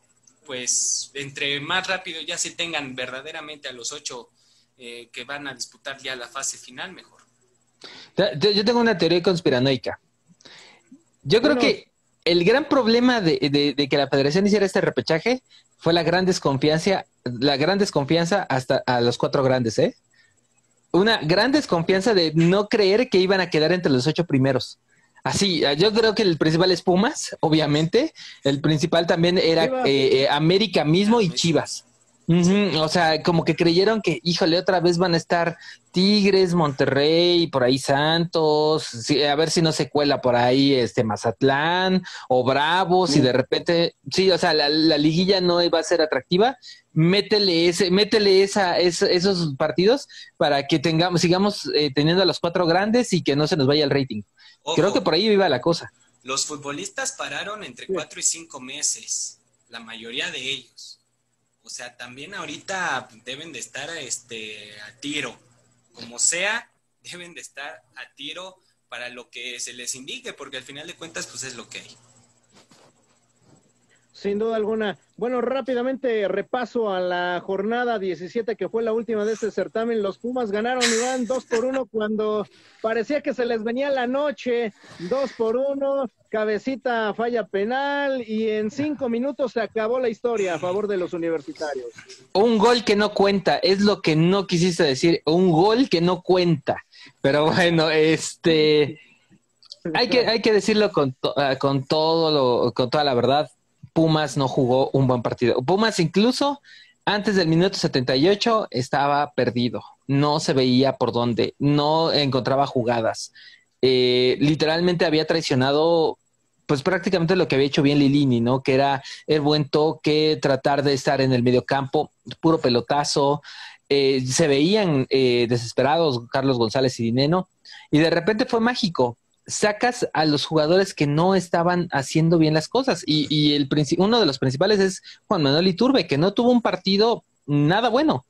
pues entre más rápido ya se tengan verdaderamente a los ocho eh, que van a disputar ya la fase final, mejor. Yo tengo una teoría conspiranoica. Yo creo que el gran problema de, de, que la federación hiciera este repechaje fue la gran desconfianza, la gran desconfianza hasta a los cuatro grandes, ¿eh? Una gran desconfianza de no creer que iban a quedar entre los ocho primeros. Así, yo creo que el principal es Pumas, obviamente. El principal también era eh, eh, América mismo y Chivas. O sea, como que creyeron que, híjole, otra vez van a estar Tigres, Monterrey, por ahí Santos, a ver si no se cuela por ahí este Mazatlán o Bravos y de repente, sí, o sea, la, liguilla no va a ser atractiva. Métele ese, métele esa, esos partidos para que tengamos, sigamos eh, teniendo a los cuatro grandes y que no se nos vaya el rating. Creo que por ahí iba la cosa. Los futbolistas pararon entre cuatro y cinco meses, la mayoría de ellos. O sea, también ahorita deben de estar este, a tiro. Como sea, deben de estar a tiro para lo que se les indique, porque al final de cuentas, pues es lo que hay. Sin duda alguna. Bueno, rápidamente repaso a la jornada 17 que fue la última de este certamen. Los Pumas ganaron y van dos por uno cuando parecía que se les venía la noche. Dos por uno, cabecita falla penal y en cinco minutos se acabó la historia a favor de los universitarios. Un gol que no cuenta, es lo que no quisiste decir. Un gol que no cuenta. Pero bueno, este hay que, hay que decirlo con, ah, con todo lo, con toda la verdad. Pumas no jugó un buen partido. Pumas incluso antes del minuto 78 estaba perdido. No se veía por dónde, no encontraba jugadas. Eh, literalmente había traicionado pues prácticamente lo que había hecho bien Lilini, ¿no? Que era el buen toque, tratar de estar en el medio campo, puro pelotazo. Eh, se veían eh, desesperados Carlos González y Dineno, y de repente fue mágico sacas a los jugadores que no estaban haciendo bien las cosas. Y, y el uno de los principales es Juan Manuel Iturbe, que no tuvo un partido nada bueno.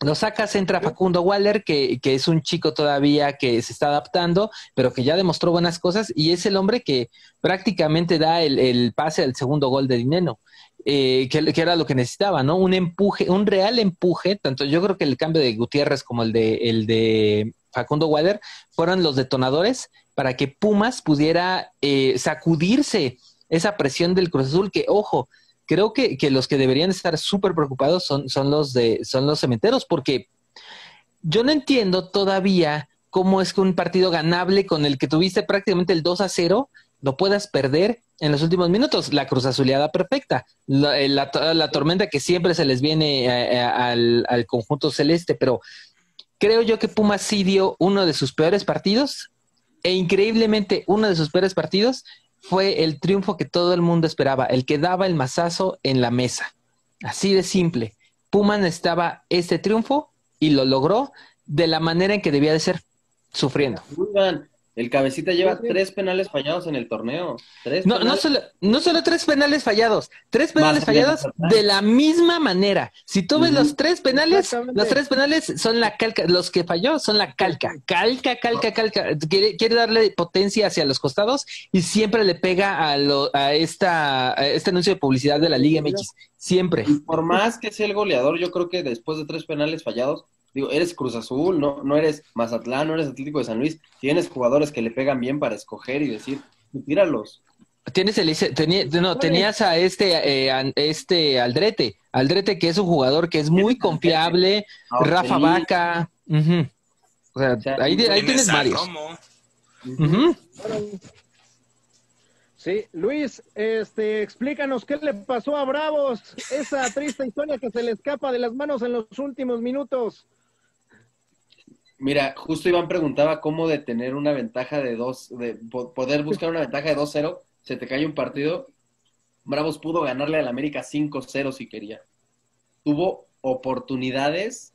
Lo sacas, entra Facundo Waller, que, que, es un chico todavía que se está adaptando, pero que ya demostró buenas cosas, y es el hombre que prácticamente da el, el pase al segundo gol de Dineno. Eh, que, que, era lo que necesitaba, ¿no? Un empuje, un real empuje, tanto yo creo que el cambio de Gutiérrez como el de, el de Facundo Waller fueron los detonadores para que Pumas pudiera eh, sacudirse esa presión del Cruz Azul, que ojo, creo que, que los que deberían estar súper preocupados son, son, los de, son los cementeros, porque yo no entiendo todavía cómo es que un partido ganable con el que tuviste prácticamente el 2 a 0 lo puedas perder en los últimos minutos. La cruz azuleada perfecta, la, eh, la, tormenta que siempre se les viene eh, al, al, conjunto celeste, pero creo yo que Pumas sí dio uno de sus peores partidos e increíblemente uno de sus peores partidos fue el triunfo que todo el mundo esperaba, el que daba el mazazo en la mesa. Así de simple. Pumas necesitaba este triunfo y lo logró de la manera en que debía de ser, sufriendo. El cabecita lleva tres penales fallados en el torneo. no, no, solo, no solo tres penales fallados, tres penales fallados de la misma manera. Si tú ves los tres penales, los tres penales son la calca, los que falló son la calca, calca, calca, calca. Quiere, quiere darle potencia hacia los costados y siempre le pega a, lo, a, esta, a este anuncio de publicidad de la Liga MX. Siempre. por más que sea el goleador, yo creo que después de tres penales fallados, digo, eres Cruz Azul, no, no eres Mazatlán, no eres Atlético de San Luis, tienes jugadores que le pegan bien para escoger y decir, tíralos. Tienes el, no, tenías a este, eh, este Aldrete, Aldrete que es un jugador que es muy confiable, Rafa Vaca, o sea, ahí, tienes varios. Sí, Luis, este, explícanos qué le pasó a Bravos, esa triste historia que se le escapa de las manos en los últimos minutos. Mira, justo Iván preguntaba cómo de tener una ventaja de dos, de poder buscar una ventaja de 2-0, se te cae un partido. Bravos pudo ganarle al América 5-0 si quería. Tuvo oportunidades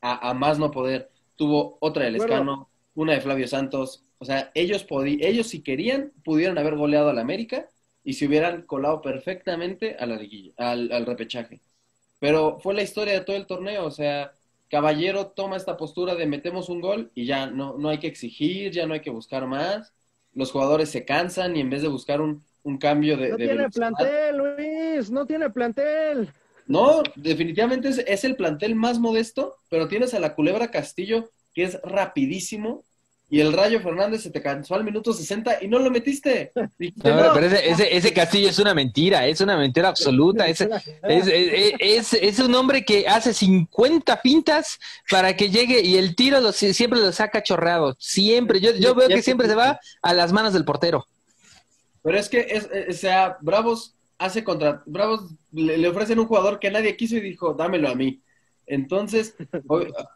a, más no poder. Tuvo otra de Lescano, una de Flavio Santos. O sea, ellos, ellos si querían, pudieron haber goleado al América y se hubieran colado perfectamente a la liguilla, al, al repechaje. Pero fue la historia de todo el torneo. O sea, Caballero toma esta postura de metemos un gol y ya no, no hay que exigir, ya no hay que buscar más. Los jugadores se cansan y en vez de buscar un, un cambio de... No tiene plantel, Luis, no tiene plantel. No, definitivamente es, es, el plantel más modesto, pero tienes a la Culebra Castillo, que es rapidísimo, y el Rayo Fernández se te cansó al minuto 60 y no lo metiste. pero ese, ese, Castillo es una mentira, es una mentira absoluta. Es, es, es, un hombre que hace 50 pintas para que llegue y el tiro lo, siempre lo saca chorreado. Siempre. Yo, yo veo que siempre se va a las manos del portero. Pero es que, es, o sea, Bravos hace contra Bravos, le, le ofrecen un jugador que nadie quiso y dijo, dámelo a mí. Entonces,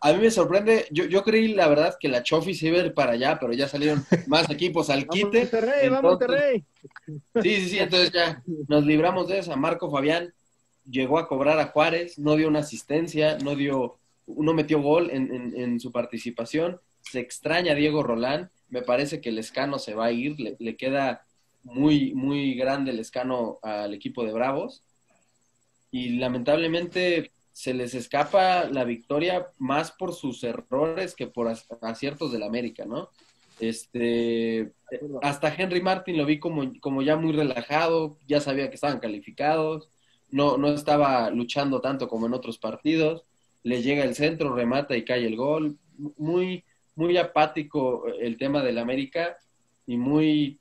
a mí me sorprende, yo, yo creí la verdad que la Chofi se iba a ir para allá, pero ya salieron más equipos al Vamos quite. Monterrey, vamos Entonces, Monterrey. Sí, sí, sí, entonces ya nos libramos de esa. Marco Fabián llegó a cobrar a Juárez, no dio una asistencia, no dio, no metió gol en, en- en su participación. Se extraña a Diego Rolán, me parece que el escano se va a ir, le, le queda muy, muy grande el escano al equipo de Bravos. Y lamentablemente se les escapa la victoria más por sus errores que por ac- aciertos del América, ¿no? Este, hasta Henry Martin lo vi como, como ya muy relajado, ya sabía que estaban calificados, no, no estaba luchando tanto como en otros partidos, le llega el centro, remata y cae el gol, muy, muy apático el tema del América y muy,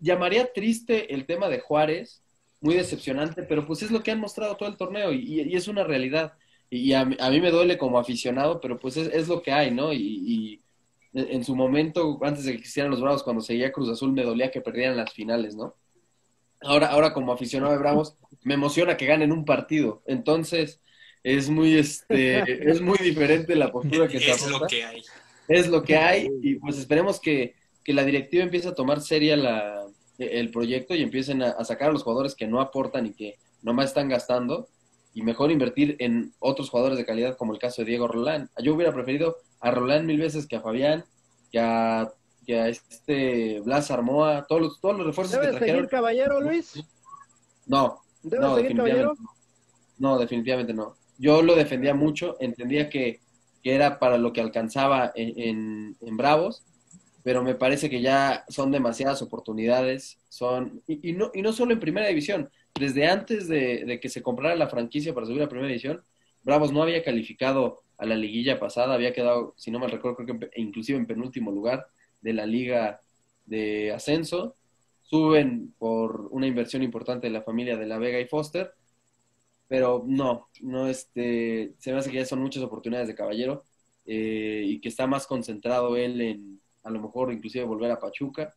llamaría triste el tema de Juárez, muy decepcionante, pero pues es lo que han mostrado todo el torneo y, y es una realidad. Y a, mí- a mí me duele como aficionado, pero pues es, es lo que hay, ¿no? Y, y en su momento, antes de que existieran los Bravos, cuando seguía Cruz Azul, me dolía que perdieran las finales, ¿no? Ahora, ahora como aficionado de Bravos, me emociona que ganen un partido. Entonces, es muy, este, es muy diferente la postura que se es lo que hay. Es lo que hay y pues esperemos que, que la directiva empiece a tomar seria la, el proyecto y empiecen a, a sacar a los jugadores que no aportan y que nomás están gastando y mejor invertir en otros jugadores de calidad como el caso de Diego Rolán. Yo hubiera preferido a Rolán mil veces que a Fabián, que a, que a este Blas Armoa, todos los, todos los refuerzos que ¿Debes seguir trajeron. caballero, Luis? No, ¿Debes no, seguir caballero? definitivamente no. No, definitivamente no. Yo lo defendía mucho, entendía que, que era para lo que alcanzaba en, en- en Bravos, pero me parece que ya son demasiadas oportunidades, son y, no, y no solo en primera división, desde antes de, que se comprara la franquicia para subir a primera división, Bravos no había calificado a la liguilla pasada, había quedado, si no me recuerdo, creo que inclusive en penúltimo lugar de la liga de ascenso, suben por una inversión importante de la familia de la Vega y Foster, pero no, no este, se me hace que ya son muchas oportunidades de caballero eh, y que está más concentrado él en a lo mejor inclusive volver a Pachuca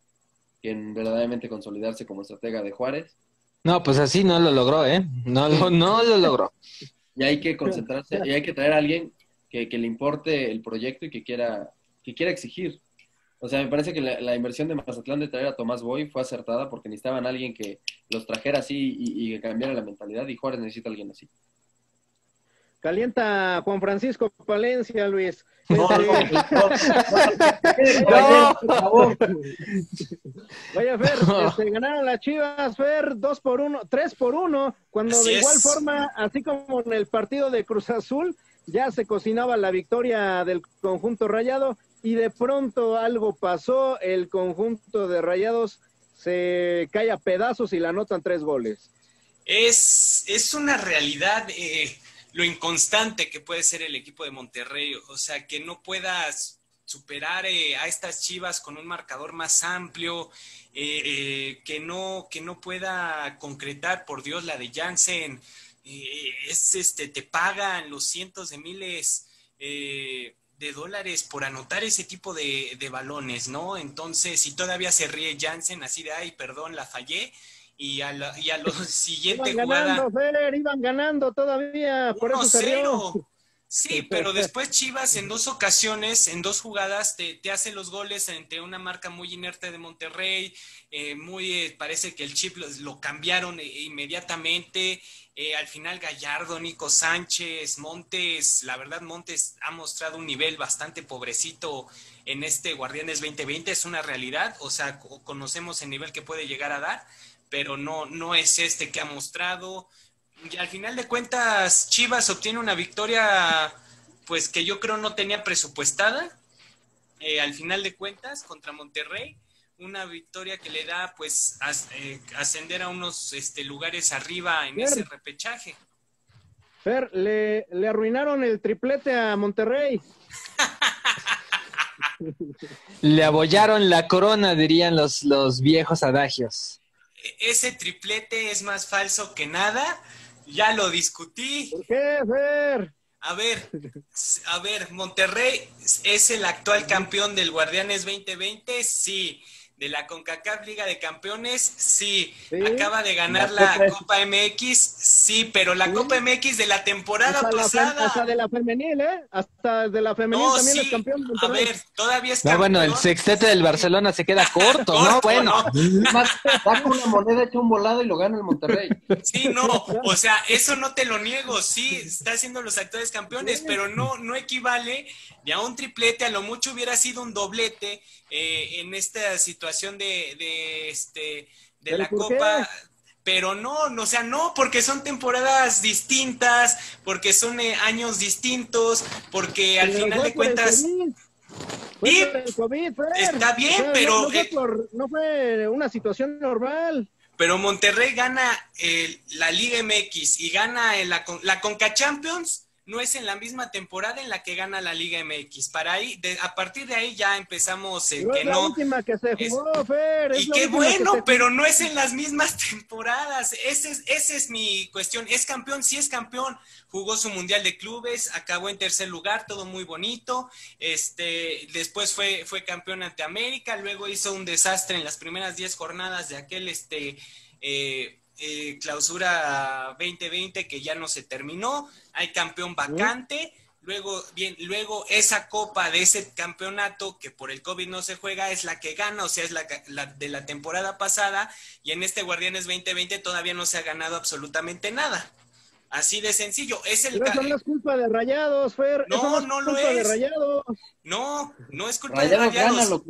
en verdaderamente consolidarse como estratega de Juárez No, pues así no lo logró, ¿eh? No lo, no lo logró. y hay que concentrarse y hay que traer a alguien que, que le importe el proyecto y que quiera que quiera exigir o sea me parece que la, la inversión de Mazatlán de traer a Tomás Boy fue acertada porque necesitaban a alguien que los trajera así y, y que cambiara la mentalidad y Juárez necesita a alguien así Calienta Juan Francisco Palencia, Luis. No, Este, no, favor. Vaya, Fer, este, ganaron las Chivas, Fer, dos por uno, tres por uno, cuando Así de igual es. forma, así como en el partido de Cruz Azul, ya se cocinaba la victoria del conjunto rayado y de pronto algo pasó, el conjunto de rayados se cae a pedazos y la anotan tres goles. Es, es una realidad eh, lo inconstante que puede ser el equipo de Monterrey. O sea, que no puedas superar eh, a estas chivas con un marcador más amplio, eh, eh, que, no, que no pueda concretar, por Dios, la de Jansen. Eh, es, este, te pagan los cientos de miles de dólares por anotar ese tipo de, de balones, ¿no? Entonces, si todavía se ríe Jansen así de, ay, perdón, la fallé, y a la, y a la siguiente Iban jugada ganando, Fer, iban ganando todavía, por eso se rió. 1-0. Sí, pero después Chivas en dos ocasiones, en dos jugadas, te, te hace los goles entre una marca muy inerte de Monterrey, eh, muy, eh, parece que el chip lo, lo cambiaron eh, inmediatamente, eh, al final Gallardo, Nico Sánchez, Montes, la verdad Montes ha mostrado un nivel bastante pobrecito en este Guardianes 2020, es una realidad, o sea, co- conocemos el nivel que puede llegar a dar, pero no, no es este que ha mostrado. Y al final de cuentas, Chivas obtiene una victoria, pues que yo creo no tenía presupuestada. eh, al final de cuentas, contra Monterrey, una victoria que le da, pues, as- eh, ascender a unos este, lugares arriba en ese repechaje. Fer, le, le arruinaron el triplete a Monterrey. Le abollaron la corona, dirían los, los viejos adagios. Ese triplete es más falso que nada. Ya lo discutí. ¿Por qué, Fer? A ver, a ver, Monterrey es el actual campeón del Guardianes 2020, sí. De la CONCACAF Liga de Campeones, sí. Acaba de ganar la, Copa, MX, sí, pero la Copa MX de la temporada pasada. hasta de la femenil, ¿eh? Hasta de la femenil también es campeón. A ver, todavía es No, bueno, el sextete del Barcelona se queda corto, ¿no? Bueno. Más, saca una moneda, echa un volado y lo gana el Monterrey. Sí, no, o sea, eso no te lo niego, sí, está haciendo los actuales campeones, pero no, no equivale ni a un triplete, a lo mucho hubiera sido un doblete eh, en esta situación de, de este, de la Copa. Pero no, no, o sea, no, porque son temporadas distintas, porque son eh, años distintos, porque al final de cuentas... Sí, está bien, pero... No, fue no, fue una situación normal. Pero Monterrey gana la Liga MX y gana la, la Conca Champions no es en la misma temporada en la que gana la Liga MX. Para ahí, a partir de ahí ya empezamos en que es la última que se jugó, Fer. y qué bueno, pero no es en las mismas temporadas. Esa es, ese es mi cuestión. ¿Es campeón? Sí es campeón. Jugó su Mundial de Clubes, acabó en tercer lugar, todo muy bonito. Este, después fue, fue campeón ante América, luego hizo un desastre en las primeras 10 jornadas de aquel este, eh, eh, clausura 2020 que ya no se terminó, hay campeón vacante, luego, bien, luego esa copa de ese campeonato que por el COVID no se juega es la que gana, o sea, es la, la de la temporada pasada y en este Guardianes 2020 todavía no se ha ganado absolutamente nada. Así de sencillo. Es el. Pero eso no es culpa de Rayados, Fer. No, no, lo es. No, no es culpa de Rayados.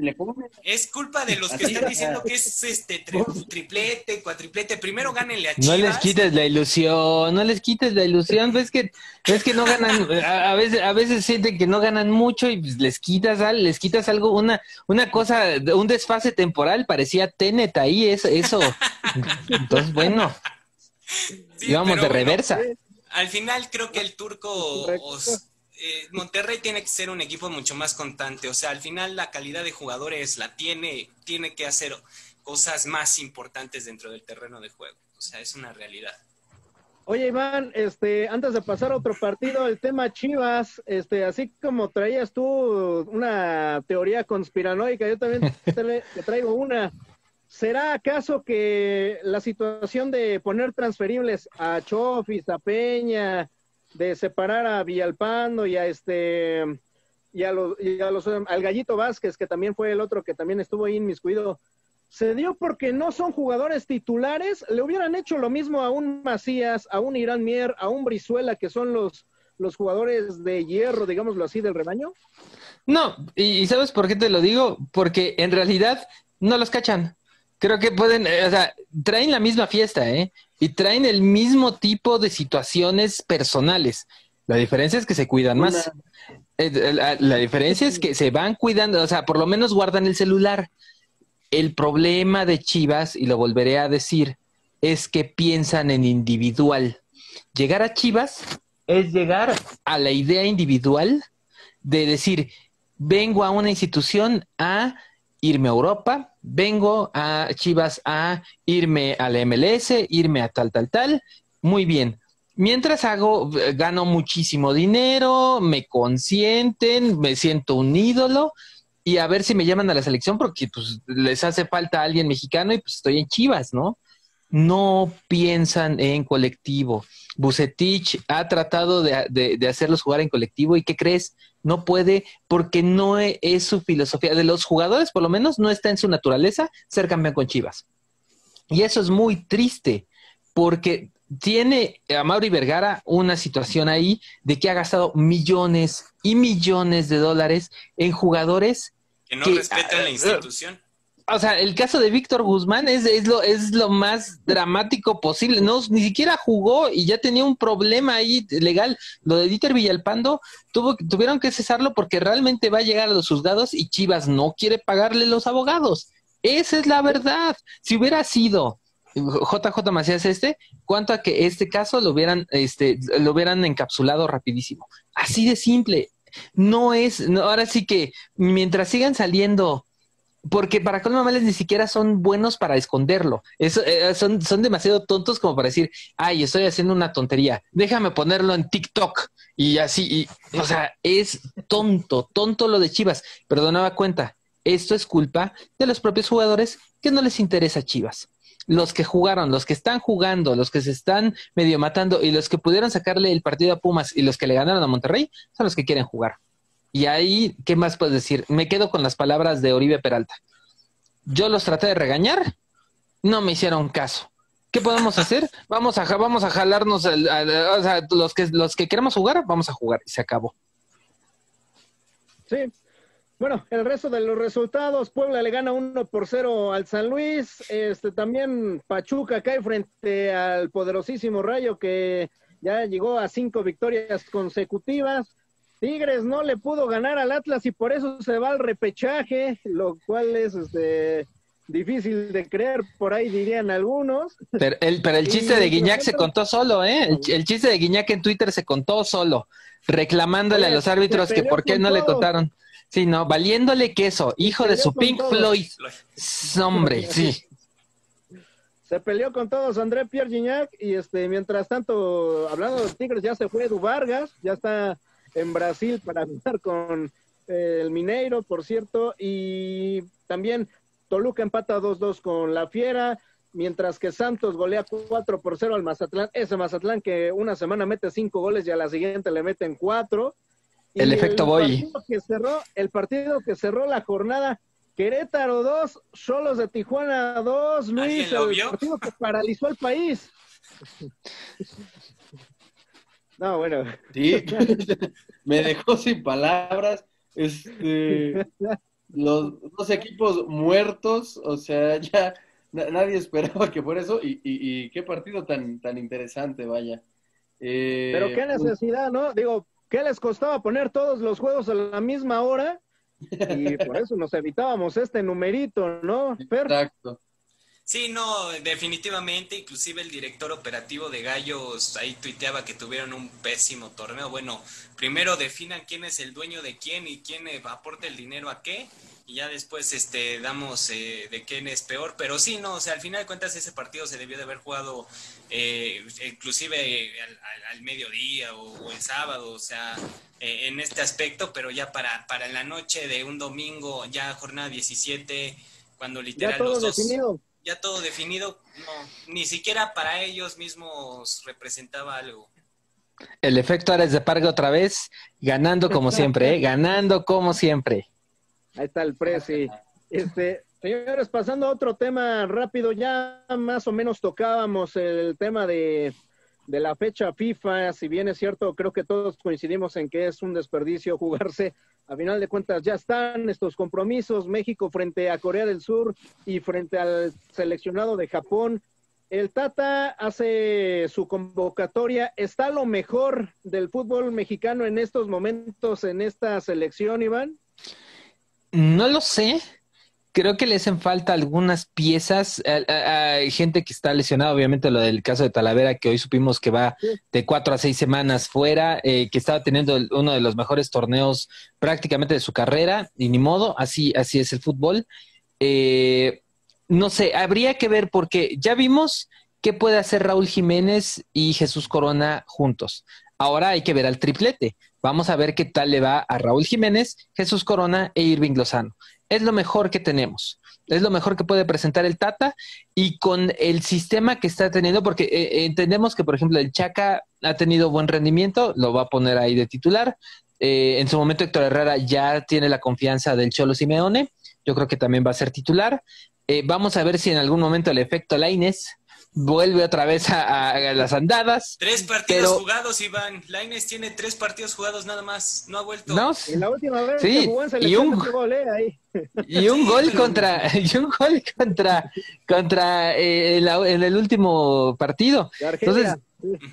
Es culpa de los que están diciendo que es este triplete, cuatriplete. Primero gánenle a Chivas. No les quites la ilusión, no les quites la ilusión. Ves que, ves que no ganan, a, veces, a veces sienten que no ganan mucho y pues les quitas, les quitas algo, una, una cosa, un desfase temporal. Parecía Tenet ahí, eso. eso. Entonces, bueno. Y vamos de reversa. al final creo que el turco eh, Monterrey tiene que ser un equipo mucho más constante. O sea, al final la calidad de jugadores la tiene, tiene que hacer cosas más importantes dentro del terreno de juego. O sea, es una realidad. Oye, Iván, este, antes de pasar a otro partido, el tema Chivas, este, así como traías tú una teoría conspiranoica, yo también te traigo una. ¿Será acaso que la situación de poner transferibles a Chofis, a Peña, de separar a Villalpando y a este y a los, y a los al Gallito Vázquez, que también fue el otro que también estuvo ahí en Miscuido, se dio porque no son jugadores titulares, le hubieran hecho lo mismo a un Macías, a un Irán Mier, a un Brizuela, que son los, los jugadores de hierro, digámoslo así, del rebaño? No, y ¿sabes por qué te lo digo? Porque en realidad no los cachan. Creo que pueden, eh, o sea, traen la misma fiesta, ¿eh? Y traen el mismo tipo de situaciones personales. La diferencia es que se cuidan más. Eh, la, diferencia es que se van cuidando, o sea, por lo menos guardan el celular. El problema de Chivas, y lo volveré a decir, es que piensan en individual. Llegar a Chivas es llegar a la idea individual de decir, vengo a una institución a irme a Europa, vengo a Chivas a irme a la MLS, irme a tal, tal, tal. Muy bien. Mientras hago, gano muchísimo dinero, me consienten, me siento un ídolo y a ver si me llaman a la selección porque pues les hace falta alguien mexicano y pues estoy en Chivas, ¿no? No piensan en colectivo. Bucetich ha tratado de, de hacerlos jugar en colectivo y ¿qué crees? no puede porque no e, es su filosofía. De los jugadores, por lo menos, no está en su naturaleza ser campeón con Chivas. Y eso es muy triste porque tiene a Mauri Vergara una situación ahí de que ha gastado millones y millones de dólares en jugadores que no respetan la ah, institución o sea, el caso de Víctor Guzmán es, es, lo, es lo más dramático posible. No, ni siquiera jugó y ya tenía un problema ahí legal. Lo de Dieter Villalpando tuvo, tuvieron que cesarlo porque realmente va a llegar a los juzgados y Chivas no quiere pagarle los abogados. Esa es la verdad. Si hubiera sido JJ Macías este, cuanto a que este caso lo hubieran, este, lo hubieran encapsulado rapidísimo. Así de simple. No es, no, ahora sí que mientras sigan saliendo porque para colmo males ni siquiera son buenos para esconderlo. Eso, eh, son, son demasiado tontos como para decir, ay, estoy haciendo una tontería, déjame ponerlo en TikTok. Y así, y, o sea, es tonto, tonto lo de Chivas. Pero de nueva cuenta, esto es culpa de los propios jugadores que no les interesa Chivas. Los que jugaron, los que están jugando, los que se están medio matando y los que pudieron sacarle el partido a Pumas y los que le ganaron a Monterrey son los que quieren jugar. Y ahí, ¿qué más puedes decir? Me quedo con las palabras de Oribe Peralta. Yo los traté de regañar, no me hicieron caso. ¿Qué podemos hacer? Vamos a, vamos a jalarnos, o sea, los que, los que queremos jugar, vamos a jugar y se acabó. Sí. Bueno, el resto de los resultados, Puebla le gana 1 por 0 al San Luis, este también Pachuca cae frente al poderosísimo Rayo que ya llegó a cinco victorias consecutivas. Tigres no le pudo ganar al Atlas y por eso se va al repechaje, lo cual es este difícil de creer, por ahí dirían algunos. Pero el, pero el chiste de Guiñac se contó solo, ¿eh? El, chiste de Guiñac en Twitter se contó solo, reclamándole a los árbitros que por qué no le contaron. Sí, no, valiéndole queso, hijo de su Pink Floyd. Hombre, sí. Se peleó con todos André Pierre Gignac y este, mientras tanto, hablando de Tigres, ya se fue Edu Vargas, ya está en Brasil para jugar con eh, el Mineiro, por cierto, y también Toluca empata 2-2 con la Fiera, mientras que Santos golea 4 por 0 al Mazatlán. Ese Mazatlán que una semana mete 5 goles y a la siguiente le meten 4. El efecto Boy. Que cerró, el partido que cerró la jornada, Querétaro 2, Solos de Tijuana 2, Luis, el partido que paralizó el país. No, bueno. Sí, me dejó sin palabras. Este, los dos equipos muertos, o sea, ya nadie esperaba que fuera eso. Y, y, qué partido tan, tan interesante, vaya. Eh, Pero qué pues necesidad, ¿no? Digo, ¿qué les costaba poner todos los juegos a la misma hora? Y por eso nos evitábamos este numerito, ¿no? Exacto. Sí, no, definitivamente, inclusive el director operativo de Gallos ahí tuiteaba que tuvieron un pésimo torneo. Bueno, primero definan quién es el dueño de quién y quién aporta el dinero a qué, y ya después este damos eh, de quién es peor, pero sí, no, o sea, al final de cuentas ese partido se debió de haber jugado eh, inclusive al, mediodía o, el sábado, o sea, eh, en este aspecto, pero ya para, para la noche de un domingo, ya jornada 17, cuando literal los dos ya todo definido, no, ni siquiera para ellos mismos representaba algo. El efecto Ares de Parga otra vez, ganando como siempre, ¿eh? ganando como siempre. Ahí está el precio. Este, señores, pasando a otro tema rápido, ya más o menos tocábamos el tema de, de la fecha FIFA, si bien es cierto, creo que todos coincidimos en que es un desperdicio jugarse a final de cuentas ya están estos compromisos, México frente a Corea del Sur y frente al seleccionado de Japón. El Tata hace su convocatoria. ¿Está lo mejor del fútbol mexicano en estos momentos en esta selección, Iván? No lo sé creo que le hacen falta algunas piezas. Hay gente que está lesionada, obviamente lo del caso de Talavera, que hoy supimos que va de cuatro a seis semanas fuera, eh, que estaba teniendo uno de los mejores torneos prácticamente de su carrera, y ni modo, así, así es el fútbol. Eh, no sé, habría que ver porque ya vimos qué puede hacer Raúl Jiménez y Jesús Corona juntos. Ahora hay que ver al triplete. Vamos a ver qué tal le va a Raúl Jiménez, Jesús Corona e Irving Lozano es lo mejor que tenemos. Es lo mejor que puede presentar el Tata y con el sistema que está teniendo, porque eh, entendemos que, por ejemplo, el Chaca ha tenido buen rendimiento, lo va a poner ahí de titular. Eh, en su momento Héctor Herrera ya tiene la confianza del Cholo Simeone, yo creo que también va a ser titular. Eh, vamos a ver si en algún momento el efecto Laines vuelve otra vez a, las andadas. Tres partidos jugados, Iván. Laines tiene tres partidos jugados nada más. No ha vuelto. No, y la última vez sí, y un, gol, ahí. y un gol contra y un gol contra contra eh, en, el último partido. Entonces,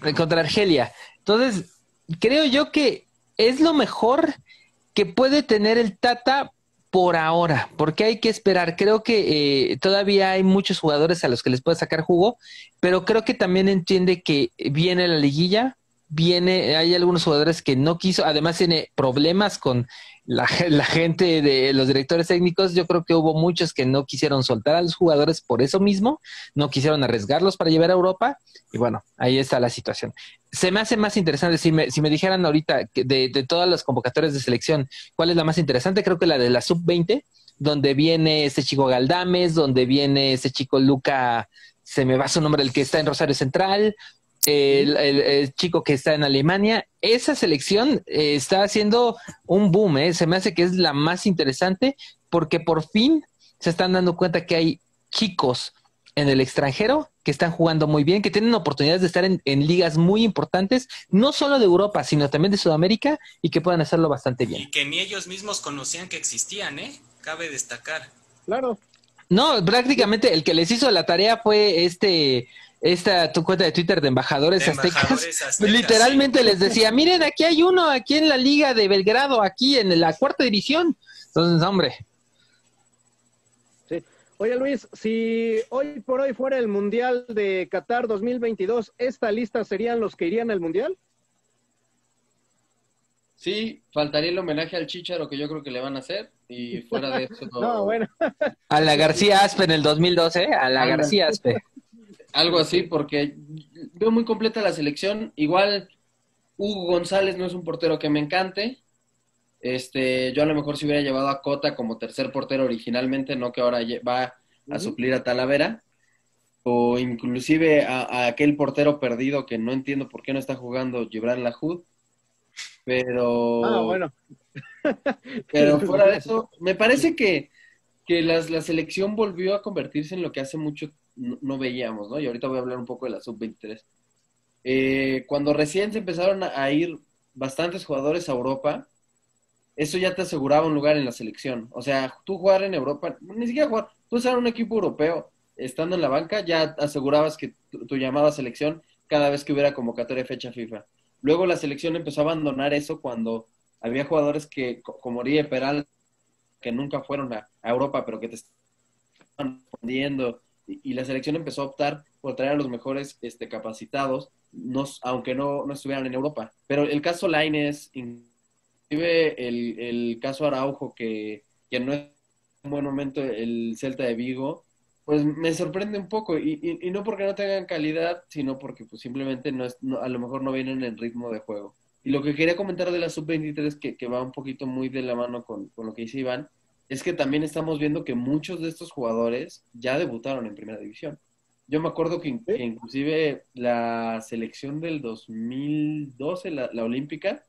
eh, contra Argelia. Entonces, creo yo que es lo mejor que puede tener el Tata por ahora, porque hay que esperar. Creo que eh, todavía hay muchos jugadores a los que les puede sacar jugo, pero creo que también entiende que viene la liguilla, viene, hay algunos jugadores que no quiso, además tiene problemas con la, la, gente de los directores técnicos, yo creo que hubo muchos que no quisieron soltar a los jugadores por eso mismo, no quisieron arriesgarlos para llevar a Europa, y bueno, ahí está la situación. Se me hace más interesante, si me, si me dijeran ahorita de, de todas las convocatorias de selección, ¿cuál es la más interesante? Creo que la de la sub-20, donde viene ese chico Galdames, donde viene ese chico Luca, se me va su nombre, el que está en Rosario Central, el, chico que está en Alemania. Esa selección eh, está haciendo un boom, ¿eh? se me hace que es la más interesante porque por fin se están dando cuenta que hay chicos en el extranjero que están jugando muy bien, que tienen oportunidades de estar en, ligas muy importantes, no solo de Europa, sino también de Sudamérica, y que puedan hacerlo bastante bien. Y que ni ellos mismos conocían que existían, ¿eh? Cabe destacar. Claro. No, prácticamente el que les hizo la tarea fue este, esta tu cuenta de Twitter de embajadores, aztecas. Literalmente les decía, miren, aquí hay uno, aquí en la liga de Belgrado, aquí en la cuarta división. Entonces, hombre, Oye Luis, si hoy por hoy fuera el Mundial de Qatar 2022, ¿esta lista serían los que irían al Mundial? Sí, faltaría el homenaje al Chicharo que yo creo que le van a hacer y fuera de eso no, bueno. A la García Aspe en el 2012, ¿eh? a la García Aspe. Algo así, porque veo muy completa la selección. Igual Hugo González no es un portero que me encante, este, yo a lo mejor si hubiera llevado a Cota como tercer portero originalmente, no que ahora va a suplir a Talavera, o inclusive a, aquel portero perdido que no entiendo por qué no está jugando Gibran Lahoud, pero... Ah, bueno. pero fuera de eso, me parece que, que la selección volvió a convertirse en lo que hace mucho no, veíamos, ¿no? Y ahorita voy a hablar un poco de la sub-23. Eh, cuando recién se empezaron a ir bastantes jugadores a Europa, eso ya te aseguraba un lugar en la selección. O sea, tú jugar en Europa, ni siquiera jugar, tú en un equipo europeo, estando en la banca, ya asegurabas que tu, llamada selección cada vez que hubiera convocatoria fecha FIFA. Luego la selección empezó a abandonar eso cuando había jugadores que, como Rie Peral, que nunca fueron a, Europa, pero que te estaban respondiendo, y, la selección empezó a optar por traer a los mejores este, capacitados, aunque no, no estuvieran en Europa. Pero el caso Line es el, el caso Araujo, que, que no es un buen momento el Celta de Vigo, pues me sorprende un poco. Y, y, no porque no tengan calidad, sino porque pues simplemente no es, a lo mejor no vienen en ritmo de juego. Y lo que quería comentar de la sub-23, que, que, va un poquito muy de la mano con, con, lo que dice Iván, es que también estamos viendo que muchos de estos jugadores ya debutaron en primera división. Yo me acuerdo que, inclusive la selección del 2012, la, la olímpica,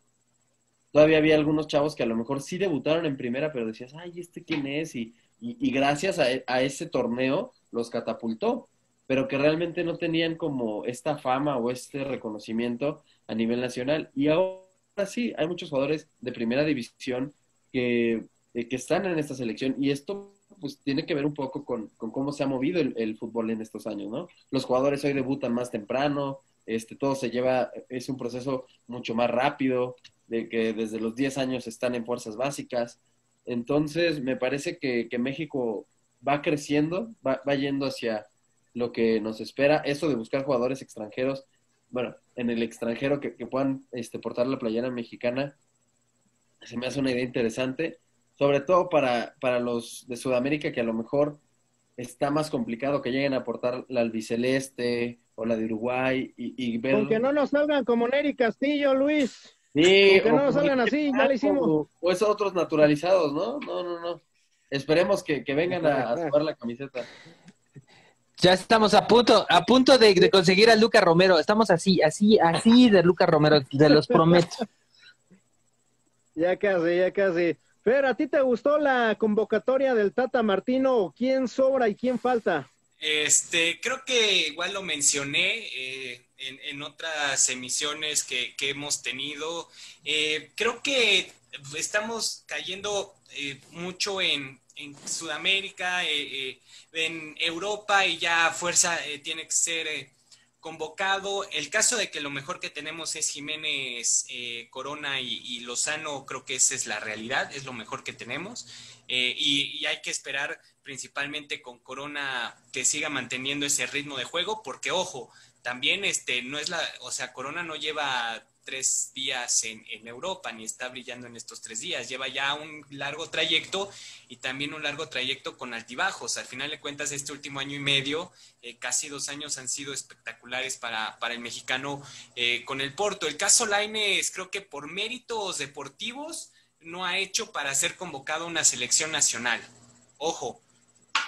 todavía había algunos chavos que a lo mejor sí debutaron en primera, pero decías, ay, ¿este quién es? Y, y, gracias a, a, ese torneo los catapultó, pero que realmente no tenían como esta fama o este reconocimiento a nivel nacional. Y ahora sí, hay muchos jugadores de primera división que, eh, que están en esta selección y esto pues tiene que ver un poco con, con cómo se ha movido el, fútbol en estos años, ¿no? Los jugadores hoy debutan más temprano, este, todo se lleva, es un proceso mucho más rápido, de que desde los 10 años están en fuerzas básicas. Entonces, me parece que, México va creciendo, va, yendo hacia lo que nos espera. Eso de buscar jugadores extranjeros, bueno, en el extranjero que, puedan este, portar la playera mexicana, se me hace una idea interesante, sobre todo para, para los de Sudamérica que a lo mejor está más complicado que lleguen a aportar la albiceleste o la de Uruguay y, y ver... Aunque no nos salgan como Neri Castillo, Luis. Sí, que no salgan así, ya lo hicimos. O esos otros naturalizados, ¿no? No, no, no. Esperemos que, vengan a, a la camiseta. Ya estamos a punto, a punto de, conseguir a Lucas Romero. Estamos así, así, así de Lucas Romero, te los prometo. Ya casi, ya casi. Fer, ¿a ti te gustó la convocatoria del Tata Martino? ¿Quién sobra y quién falta? Este, creo que igual lo mencioné. Eh, en, otras emisiones que, hemos tenido. Eh, creo que estamos cayendo eh, mucho en, Sudamérica, eh, en Europa y ya fuerza tiene que ser convocado. El caso de que lo mejor que tenemos es Jiménez, Corona y, Lozano, creo que esa es la realidad, es lo mejor que tenemos. y, hay que esperar principalmente con Corona que siga manteniendo ese ritmo de juego, porque ojo, también este no es la, o sea, Corona no lleva tres días en, Europa ni está brillando en estos tres días, lleva ya un largo trayecto y también un largo trayecto con altibajos. Al final de cuentas, este último año y medio, eh, casi dos años han sido espectaculares para, para el mexicano eh, con el Porto. El caso Laines, creo que por méritos deportivos no ha hecho para ser convocado a una selección nacional. Ojo,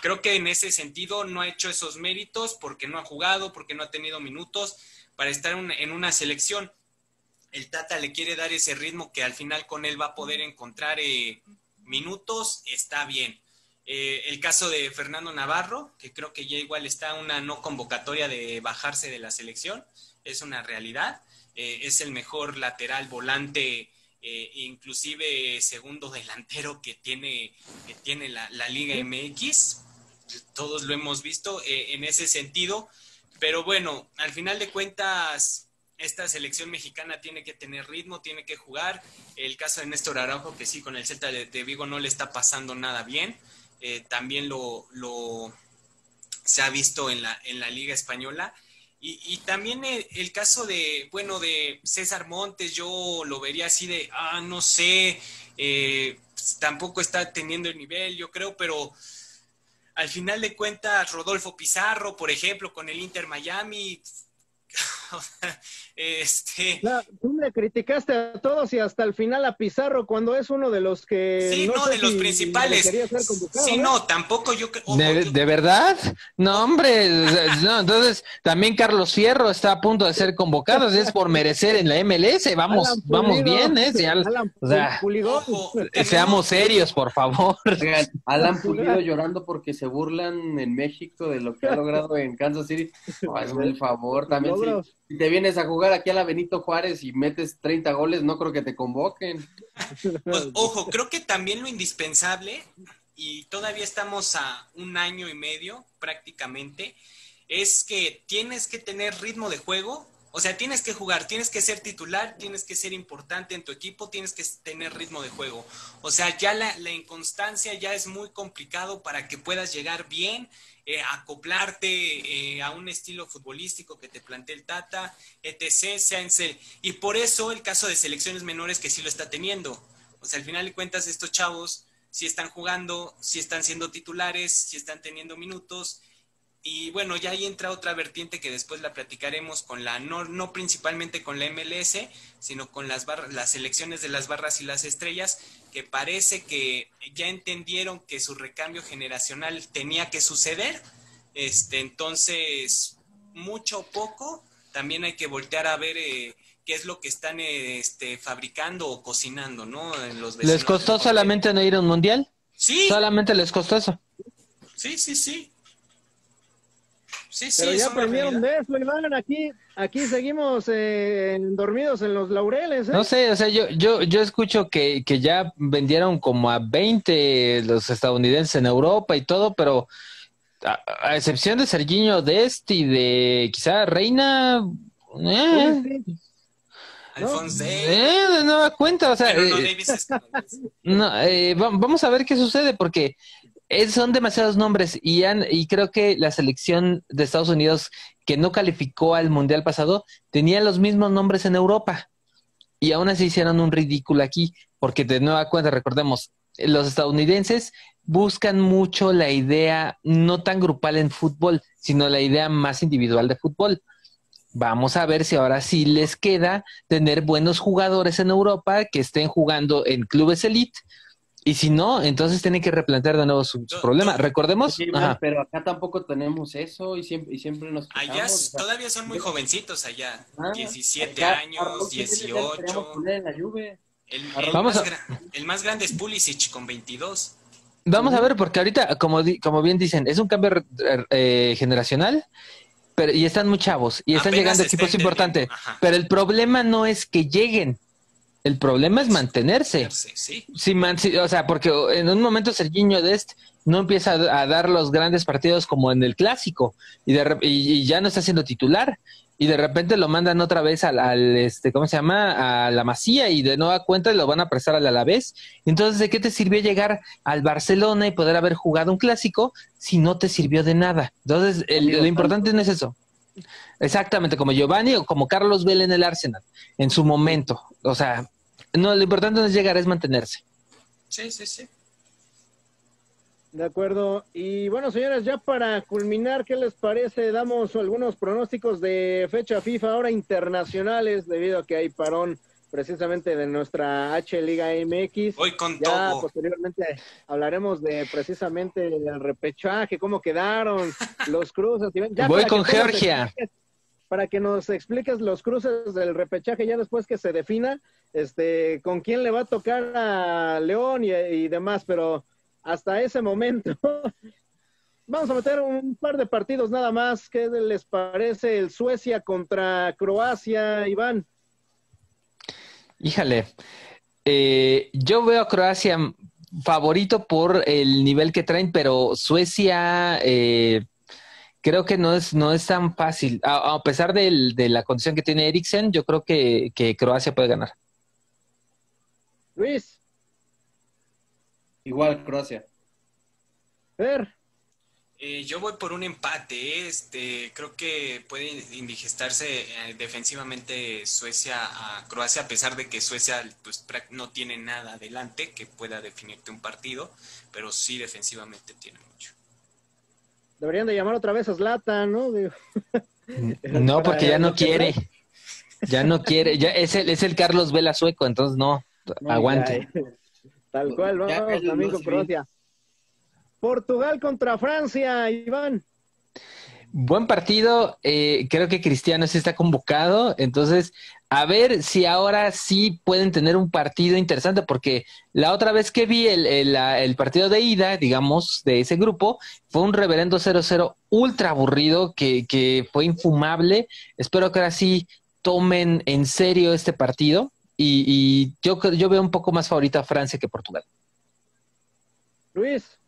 creo que en ese sentido no ha hecho esos méritos porque no ha jugado, porque no ha tenido minutos para estar en una selección. El Tata le quiere dar ese ritmo que al final con él va a poder encontrar eh, minutos, está bien. Eh, el caso de Fernando Navarro, que creo que ya igual está una no convocatoria de bajarse de la selección, es una realidad. Eh, es el mejor lateral volante, inclusive segundo delantero que tiene, que tiene la, la Liga MX todos lo hemos visto en ese sentido. Pero bueno, al final de cuentas, esta selección mexicana tiene que tener ritmo, tiene que jugar. El caso de Néstor Araujo, que sí, con el Celta de, Vigo no le está pasando nada bien. Eh, también lo, lo, se ha visto en la, en la Liga Española. Y, también el, caso de, bueno, de César Montes, yo lo vería así de, ah, no sé, eh, tampoco está teniendo el nivel, yo creo, pero al final de cuentas, Rodolfo Pizarro, por ejemplo, con el Inter Miami, este... tú le criticaste a todos y hasta el final a Pizarro cuando es uno de los que... Sí, no, de los principales. Sí, no, tampoco yo... ¿De, verdad? No, hombre. no, entonces, también Carlos Fierro está a punto de ser convocado. Es por merecer en la MLS. Vamos, vamos bien, ¿eh? o sea, seamos serios, por favor. Alan Pulido llorando porque se burlan en México de lo que ha logrado en Kansas City. Hazme el favor, también si, te vienes a jugar aquí a la Benito Juárez y metes 30 goles, no creo que te convoquen. Pues, ojo, creo que también lo indispensable, y todavía estamos a un año y medio prácticamente, es que tienes que tener ritmo de juego, o sea, tienes que jugar, tienes que ser titular, tienes que ser importante en tu equipo, tienes que tener ritmo de juego. O sea, ya la, inconstancia ya es muy complicado para que puedas llegar bien eh, acoplarte eh, a un estilo futbolístico que te plantea el Tata, etc. Y por eso el caso de selecciones menores que sí lo está teniendo. O sea, al final de cuentas, estos chavos sí están jugando, sí están siendo titulares, sí están teniendo minutos y bueno, ya ahí entra otra vertiente que después la platicaremos con la, no, no principalmente con la MLS, sino con las, barras, las selecciones de las barras y las estrellas, que parece que ya entendieron que su recambio generacional tenía que suceder. Este, entonces, mucho o poco, también hay que voltear a ver eh, qué es lo que están este, fabricando o cocinando, ¿no? En los ¿Les costó solamente no ir a un mundial? Sí. Solamente les costó eso. Sí, sí, sí. Sí, sí, Pero ya aprendieron de eso, Iván. Aquí, aquí seguimos eh, dormidos en los laureles. ¿eh? No sé, o sea, yo, yo, yo escucho que, que ya vendieron como a 20 los estadounidenses en Europa y todo, pero a, excepción de Serginho Dest y de quizá Reina. Eh. Alfonso eh, no da cuenta, o sea, no, eh, vamos a ver qué sucede porque son demasiados nombres y, y creo que la selección de Estados Unidos que no calificó al Mundial pasado tenía los mismos nombres en Europa y aún así hicieron un ridículo aquí porque de nueva cuenta recordemos los estadounidenses buscan mucho la idea no tan grupal en fútbol sino la idea más individual de fútbol. Vamos a ver si ahora sí les queda tener buenos jugadores en Europa que estén jugando en clubes elite y si no, entonces tienen que replantear de nuevo su, problema. Recordemos. pero acá tampoco tenemos eso y siempre, y siempre nos. Allá todavía son muy jovencitos allá. 17 ah, años, 18. El, más el, más grande es Pulisic con 22. Vamos a ver, porque ahorita, como, como bien dicen, es un cambio eh, generacional. Pero, y están muy chavos y están llegando equipos importantes. Pero el problema no es que lleguen, el problema es mantenerse. Sí. o sea, porque en un momento Serginho Dest no empieza a, dar los grandes partidos como en el clásico y, de, y, ya no está siendo titular y de repente lo mandan otra vez al, este, ¿cómo se llama? A la Masía y de nueva cuenta lo van a prestar al Alavés. Entonces, ¿de qué te sirvió llegar al Barcelona y poder haber jugado un clásico si no te sirvió de nada? Entonces, lo importante no es eso. Exactamente, como Giovanni o como Carlos Vela en el Arsenal, en su momento. O sea, no, lo importante no es llegar, es mantenerse. Sí, sí, sí. De acuerdo. Y bueno, señoras, ya para culminar, ¿qué les parece? Damos algunos pronósticos de fecha FIFA ahora internacionales, debido a que hay parón precisamente de nuestra H Liga MX. Hoy con ya todo. posteriormente hablaremos de precisamente el repechaje, cómo quedaron los cruces. Ya Voy con Georgia. Para que nos expliques los cruces del repechaje ya después que se defina, este, con quién le va a tocar a León y, demás, pero hasta ese momento vamos a meter un par de partidos nada más. ¿Qué les parece el Suecia contra Croacia, Iván? Híjale, eh, yo veo a Croacia favorito por el nivel que traen, pero Suecia eh, creo que no es, no es tan fácil. A, a pesar del- de la condición que tiene Eriksen, yo creo que, que Croacia puede ganar. Luis, Igual Croacia. Fer, Eh, yo voy por un empate. ¿eh? Este, creo que puede indigestarse eh, defensivamente Suecia a Croacia, a pesar de que Suecia pues, no tiene nada adelante que pueda definirte un partido, pero sí defensivamente tiene mucho. Deberían de llamar otra vez a Zlatan, ¿no? Digo, No, porque ya no quiere. Ya no quiere. Ya es el, es el Carlos Vela sueco, entonces no. Aguante. Ay, Tal cual, vamos ya, también con. Croacia. Portugal contra Francia, Iván. Buen partido, eh, creo que Cristiano sí está convocado, entonces a ver si ahora sí pueden tener un partido interesante, porque la otra vez que vi el, el- partido de ida, digamos, de ese grupo, fue un reverendo 0-0 ultra aburrido que, que fue infumable. Espero que ahora sí tomen en serio este partido y, y yo, yo veo un poco más favorita a Francia que Portugal. Luis,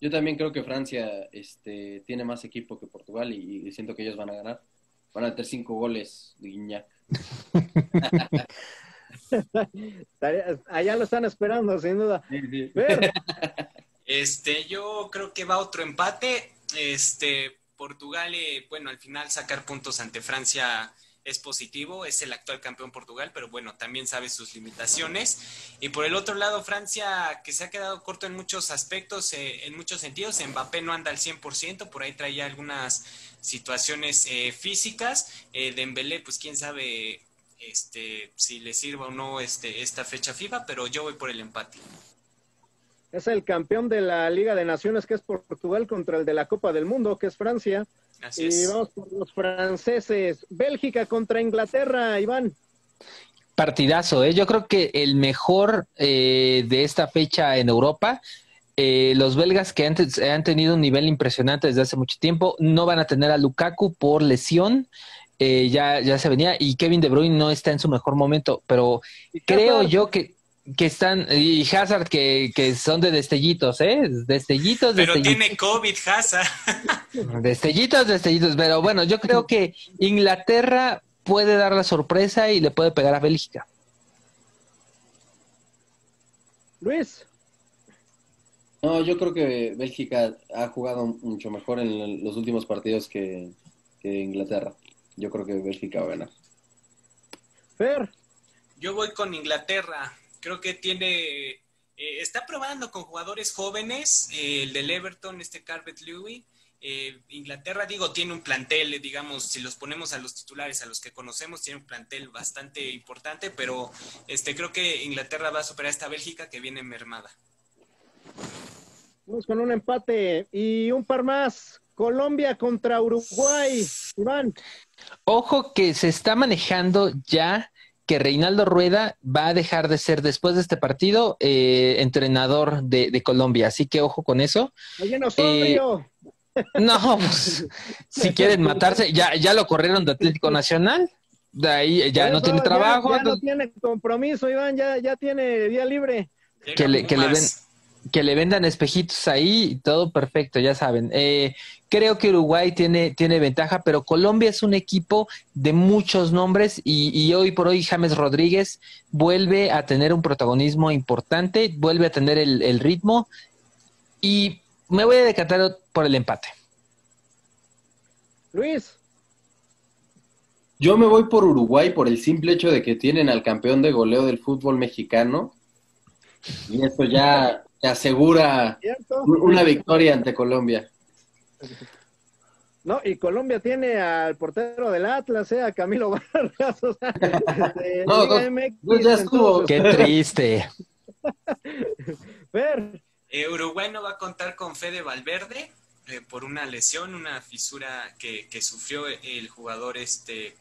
Yo también creo que Francia este, tiene más equipo que Portugal y, y siento que ellos van a ganar. Van a meter cinco goles de Guiñac. allá lo están esperando, sin duda. Fer, Este, yo creo que va otro empate. Este, Portugal, eh, bueno, al final sacar puntos ante Francia es positivo, es el actual campeón Portugal, pero bueno, también sabe sus limitaciones. Y por el otro lado, Francia, que se ha quedado corto en muchos aspectos, eh, en muchos sentidos, Mbappé no anda al 100%, por ahí traía algunas situaciones eh, físicas. Eh, Dembélé, pues quién sabe este, si le sirva o no este, esta fecha FIFA, pero yo voy por el empate. es el campeón de la Liga de Naciones, que es Portugal, contra el de la Copa del Mundo, que es Francia. Así y vamos por los franceses. Bélgica contra Inglaterra, Iván. Partidazo, ¿eh? Yo creo que el mejor eh, de esta fecha en Europa, eh, los belgas que antes han tenido un nivel impresionante desde hace mucho tiempo, no van a tener a Lukaku por lesión, eh, ya, ya se venía, y Kevin De Bruyne no está en su mejor momento, pero creo yo que, que están, y Hazard que, que son de destellitos, ¿eh? Destellitos, Pero destellitos. tiene COVID, Hazard. Destellitos, destellitos, pero bueno, yo creo que Inglaterra puede dar la sorpresa y le puede pegar a Bélgica. Luis, No, yo creo que Bélgica ha jugado mucho mejor en los últimos partidos que, que Inglaterra. Yo creo que Bélgica va a ganar. Fer, Yo voy con Inglaterra. Creo que tiene. eh, está probando con jugadores jóvenes. eh, el del Everton, este Carpet Lewis. Eh, Inglaterra, digo, tiene un plantel, digamos, si los ponemos a los titulares, a los que conocemos, tiene un plantel bastante importante, pero este creo que Inglaterra va a superar a esta Bélgica que viene mermada. vamos con un empate y un par más. Colombia contra Uruguay, Iván. Ojo que se está manejando ya que Reinaldo Rueda va a dejar de ser después de este partido eh, entrenador de, de Colombia, así que ojo con eso. Osorio. No, pues, si quieren matarse, ya, ya lo corrieron de Atlético Nacional, de ahí ya Por no tiene ya- trabajo, Ya, no tiene compromiso, Iván, ya, ya tiene día libre. Que le- que le. Que le vendan espejitos ahí y todo perfecto, ya saben. Eh, creo que Uruguay tiene, tiene ventaja, pero Colombia es un equipo de muchos nombres y, y hoy por hoy James Rodríguez vuelve a tener un protagonismo importante, vuelve a tener el, el ritmo y me voy a decantar por el empate. Luis, Yo me voy por Uruguay por el simple hecho de que tienen al campeón de goleo del fútbol mexicano. Y esto ya te asegura ¿cierto? una victoria ante Colombia. No, y Colombia tiene al portero del Atlas, eh, a Camilo Vargas. O sea, este, No, dos- MX, dos ya estuvo. entonces, Qué triste. Eh, Uruguay no va a contar con Fede Valverde eh, por una lesión, una fisura que, que sufrió el jugador este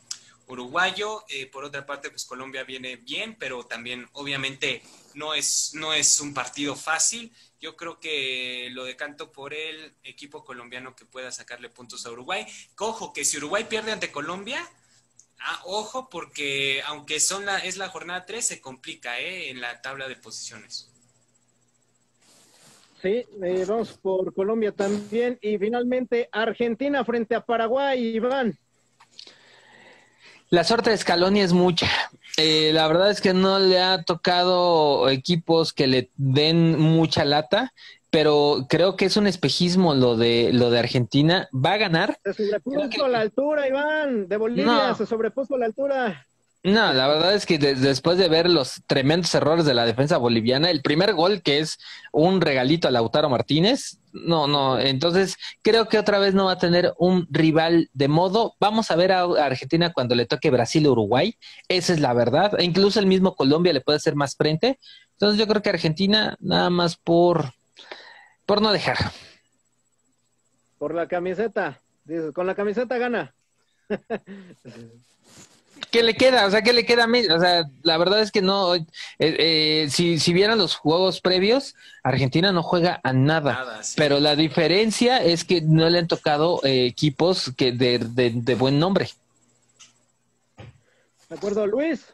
uruguayo. Eh, por otra parte, pues Colombia viene bien, pero también obviamente no es, no es un partido fácil. Yo creo que lo decanto por el equipo colombiano que pueda sacarle puntos a Uruguay. Ojo, que si Uruguay pierde ante Colombia, ah, ojo, porque aunque son la, es la jornada 3, se complica eh, en la tabla de posiciones. sí, eh, vamos por Colombia también. Y finalmente, Argentina frente a Paraguay, Iván. La suerte de Scaloni es mucha. Eh, la verdad es que no le ha tocado equipos que le den mucha lata, pero creo que es un espejismo lo de lo de Argentina. Va a ganar. Se sobrepuso que- la altura, Iván, de Bolivia, No. se sobrepuso la altura. No, la verdad es que de- después de ver los tremendos errores de la defensa boliviana, el primer gol que es un regalito a Lautaro Martínez, no, no, entonces creo que otra vez no va a tener un rival de modo. Vamos a ver a Argentina cuando le toque Brasil o Uruguay, esa es la verdad. E incluso el mismo Colombia le puede hacer más frente. Entonces yo creo que Argentina nada más por por no dejar. Por la camiseta. Dices, con la camiseta gana. ¿Qué le queda? O sea, ¿qué le queda a Messi? O sea, la verdad es que no. eh, eh, si, si vieran los juegos previos, Argentina no juega a nada. Nada, sí. Pero la diferencia es que no le han tocado eh, equipos que de, de- de buen nombre. ¿De acuerdo, Luis?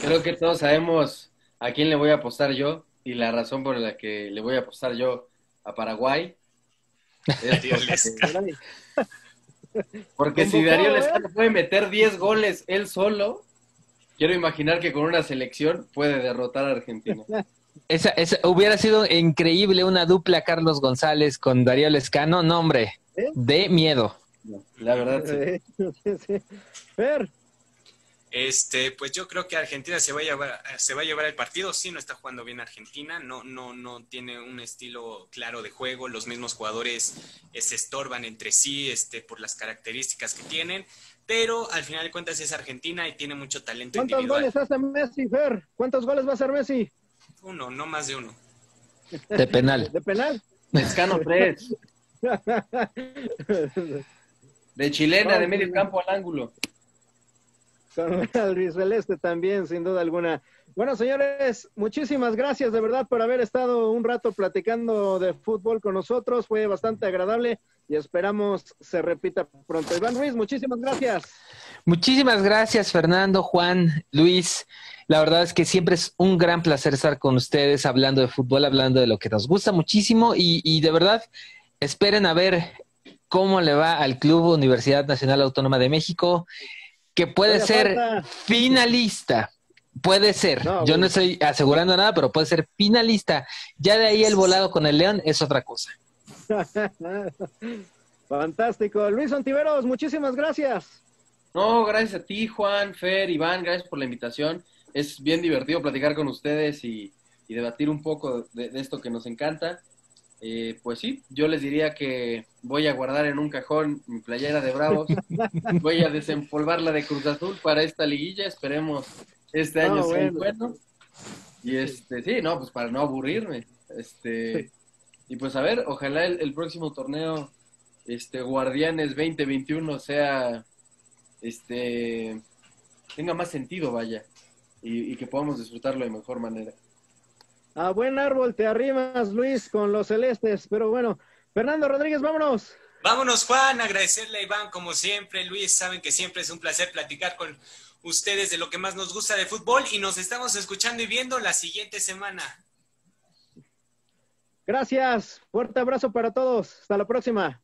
Creo que todos sabemos a quién le voy a apostar yo y la razón por la que le voy a apostar yo a Paraguay. es porque- si Darío ¿eh? Lescano puede meter 10 goles él solo, quiero imaginar que con una selección puede derrotar a Argentina. Esa, esa hubiera sido increíble una dupla Carlos González con Darío Lescano. No, hombre, ¿Eh? de miedo. La verdad, sí. Sí, sí. Fer, Este, pues yo creo que Argentina se va a llevar, se va a llevar el partido. Sí, no está jugando bien Argentina, no, no, no tiene un estilo claro de juego. Los mismos jugadores eh, se estorban entre sí, este, por las características que tienen. Pero al final de cuentas es Argentina y tiene mucho talento ¿cuántos individual. goles hace Messi, Fer? ¿Cuántos goles va a hacer Messi? Uno, no más de uno. De penal. ¿De penal? Lescano 3, de chilena, de medio campo al ángulo. Con Luis Celeste también, sin duda alguna. Bueno, señores, muchísimas gracias de verdad por haber estado un rato platicando de fútbol con nosotros. Fue bastante agradable y esperamos se repita pronto. Iván Ruiz, muchísimas gracias. Muchísimas gracias, Fernando, Juan, Luis. La verdad es que siempre es un gran placer estar con ustedes hablando de fútbol, hablando de lo que nos gusta muchísimo y de verdad esperen a ver cómo le va al Club Universidad Nacional Autónoma de México, que puede ser falta. finalista. Puede ser. No, Yo no estoy asegurando nada, pero puede ser finalista. Ya de ahí el volado con el León es otra cosa. Fantástico. Luis Ontiveros, muchísimas gracias. No, gracias a ti, Juan, Fer, Iván, gracias por la invitación. Es bien divertido platicar con ustedes y, y debatir un poco de, de esto que nos encanta. Eh, pues sí, yo les diría que voy a guardar en un cajón mi playera de Bravos, voy a desempolvarla de Cruz Azul para esta liguilla, esperemos este Ah, año sea bueno. bueno. Y este, sí, no, pues para no aburrirme. Este, y pues a ver, ojalá el, el próximo torneo, este, Guardianes 2021 sea, este, tenga más sentido, vaya, y, y que podamos disfrutarlo de mejor manera. A buen árbol te arrimas, Luis, con los celestes. Pero bueno, Fernando Rodríguez, vámonos. Vámonos, Juan, agradecerle a Iván como siempre. Luis, saben que siempre es un placer platicar con ustedes de lo que más nos gusta de fútbol y nos estamos escuchando y viendo la siguiente semana. Gracias. Fuerte abrazo para todos. Hasta la próxima.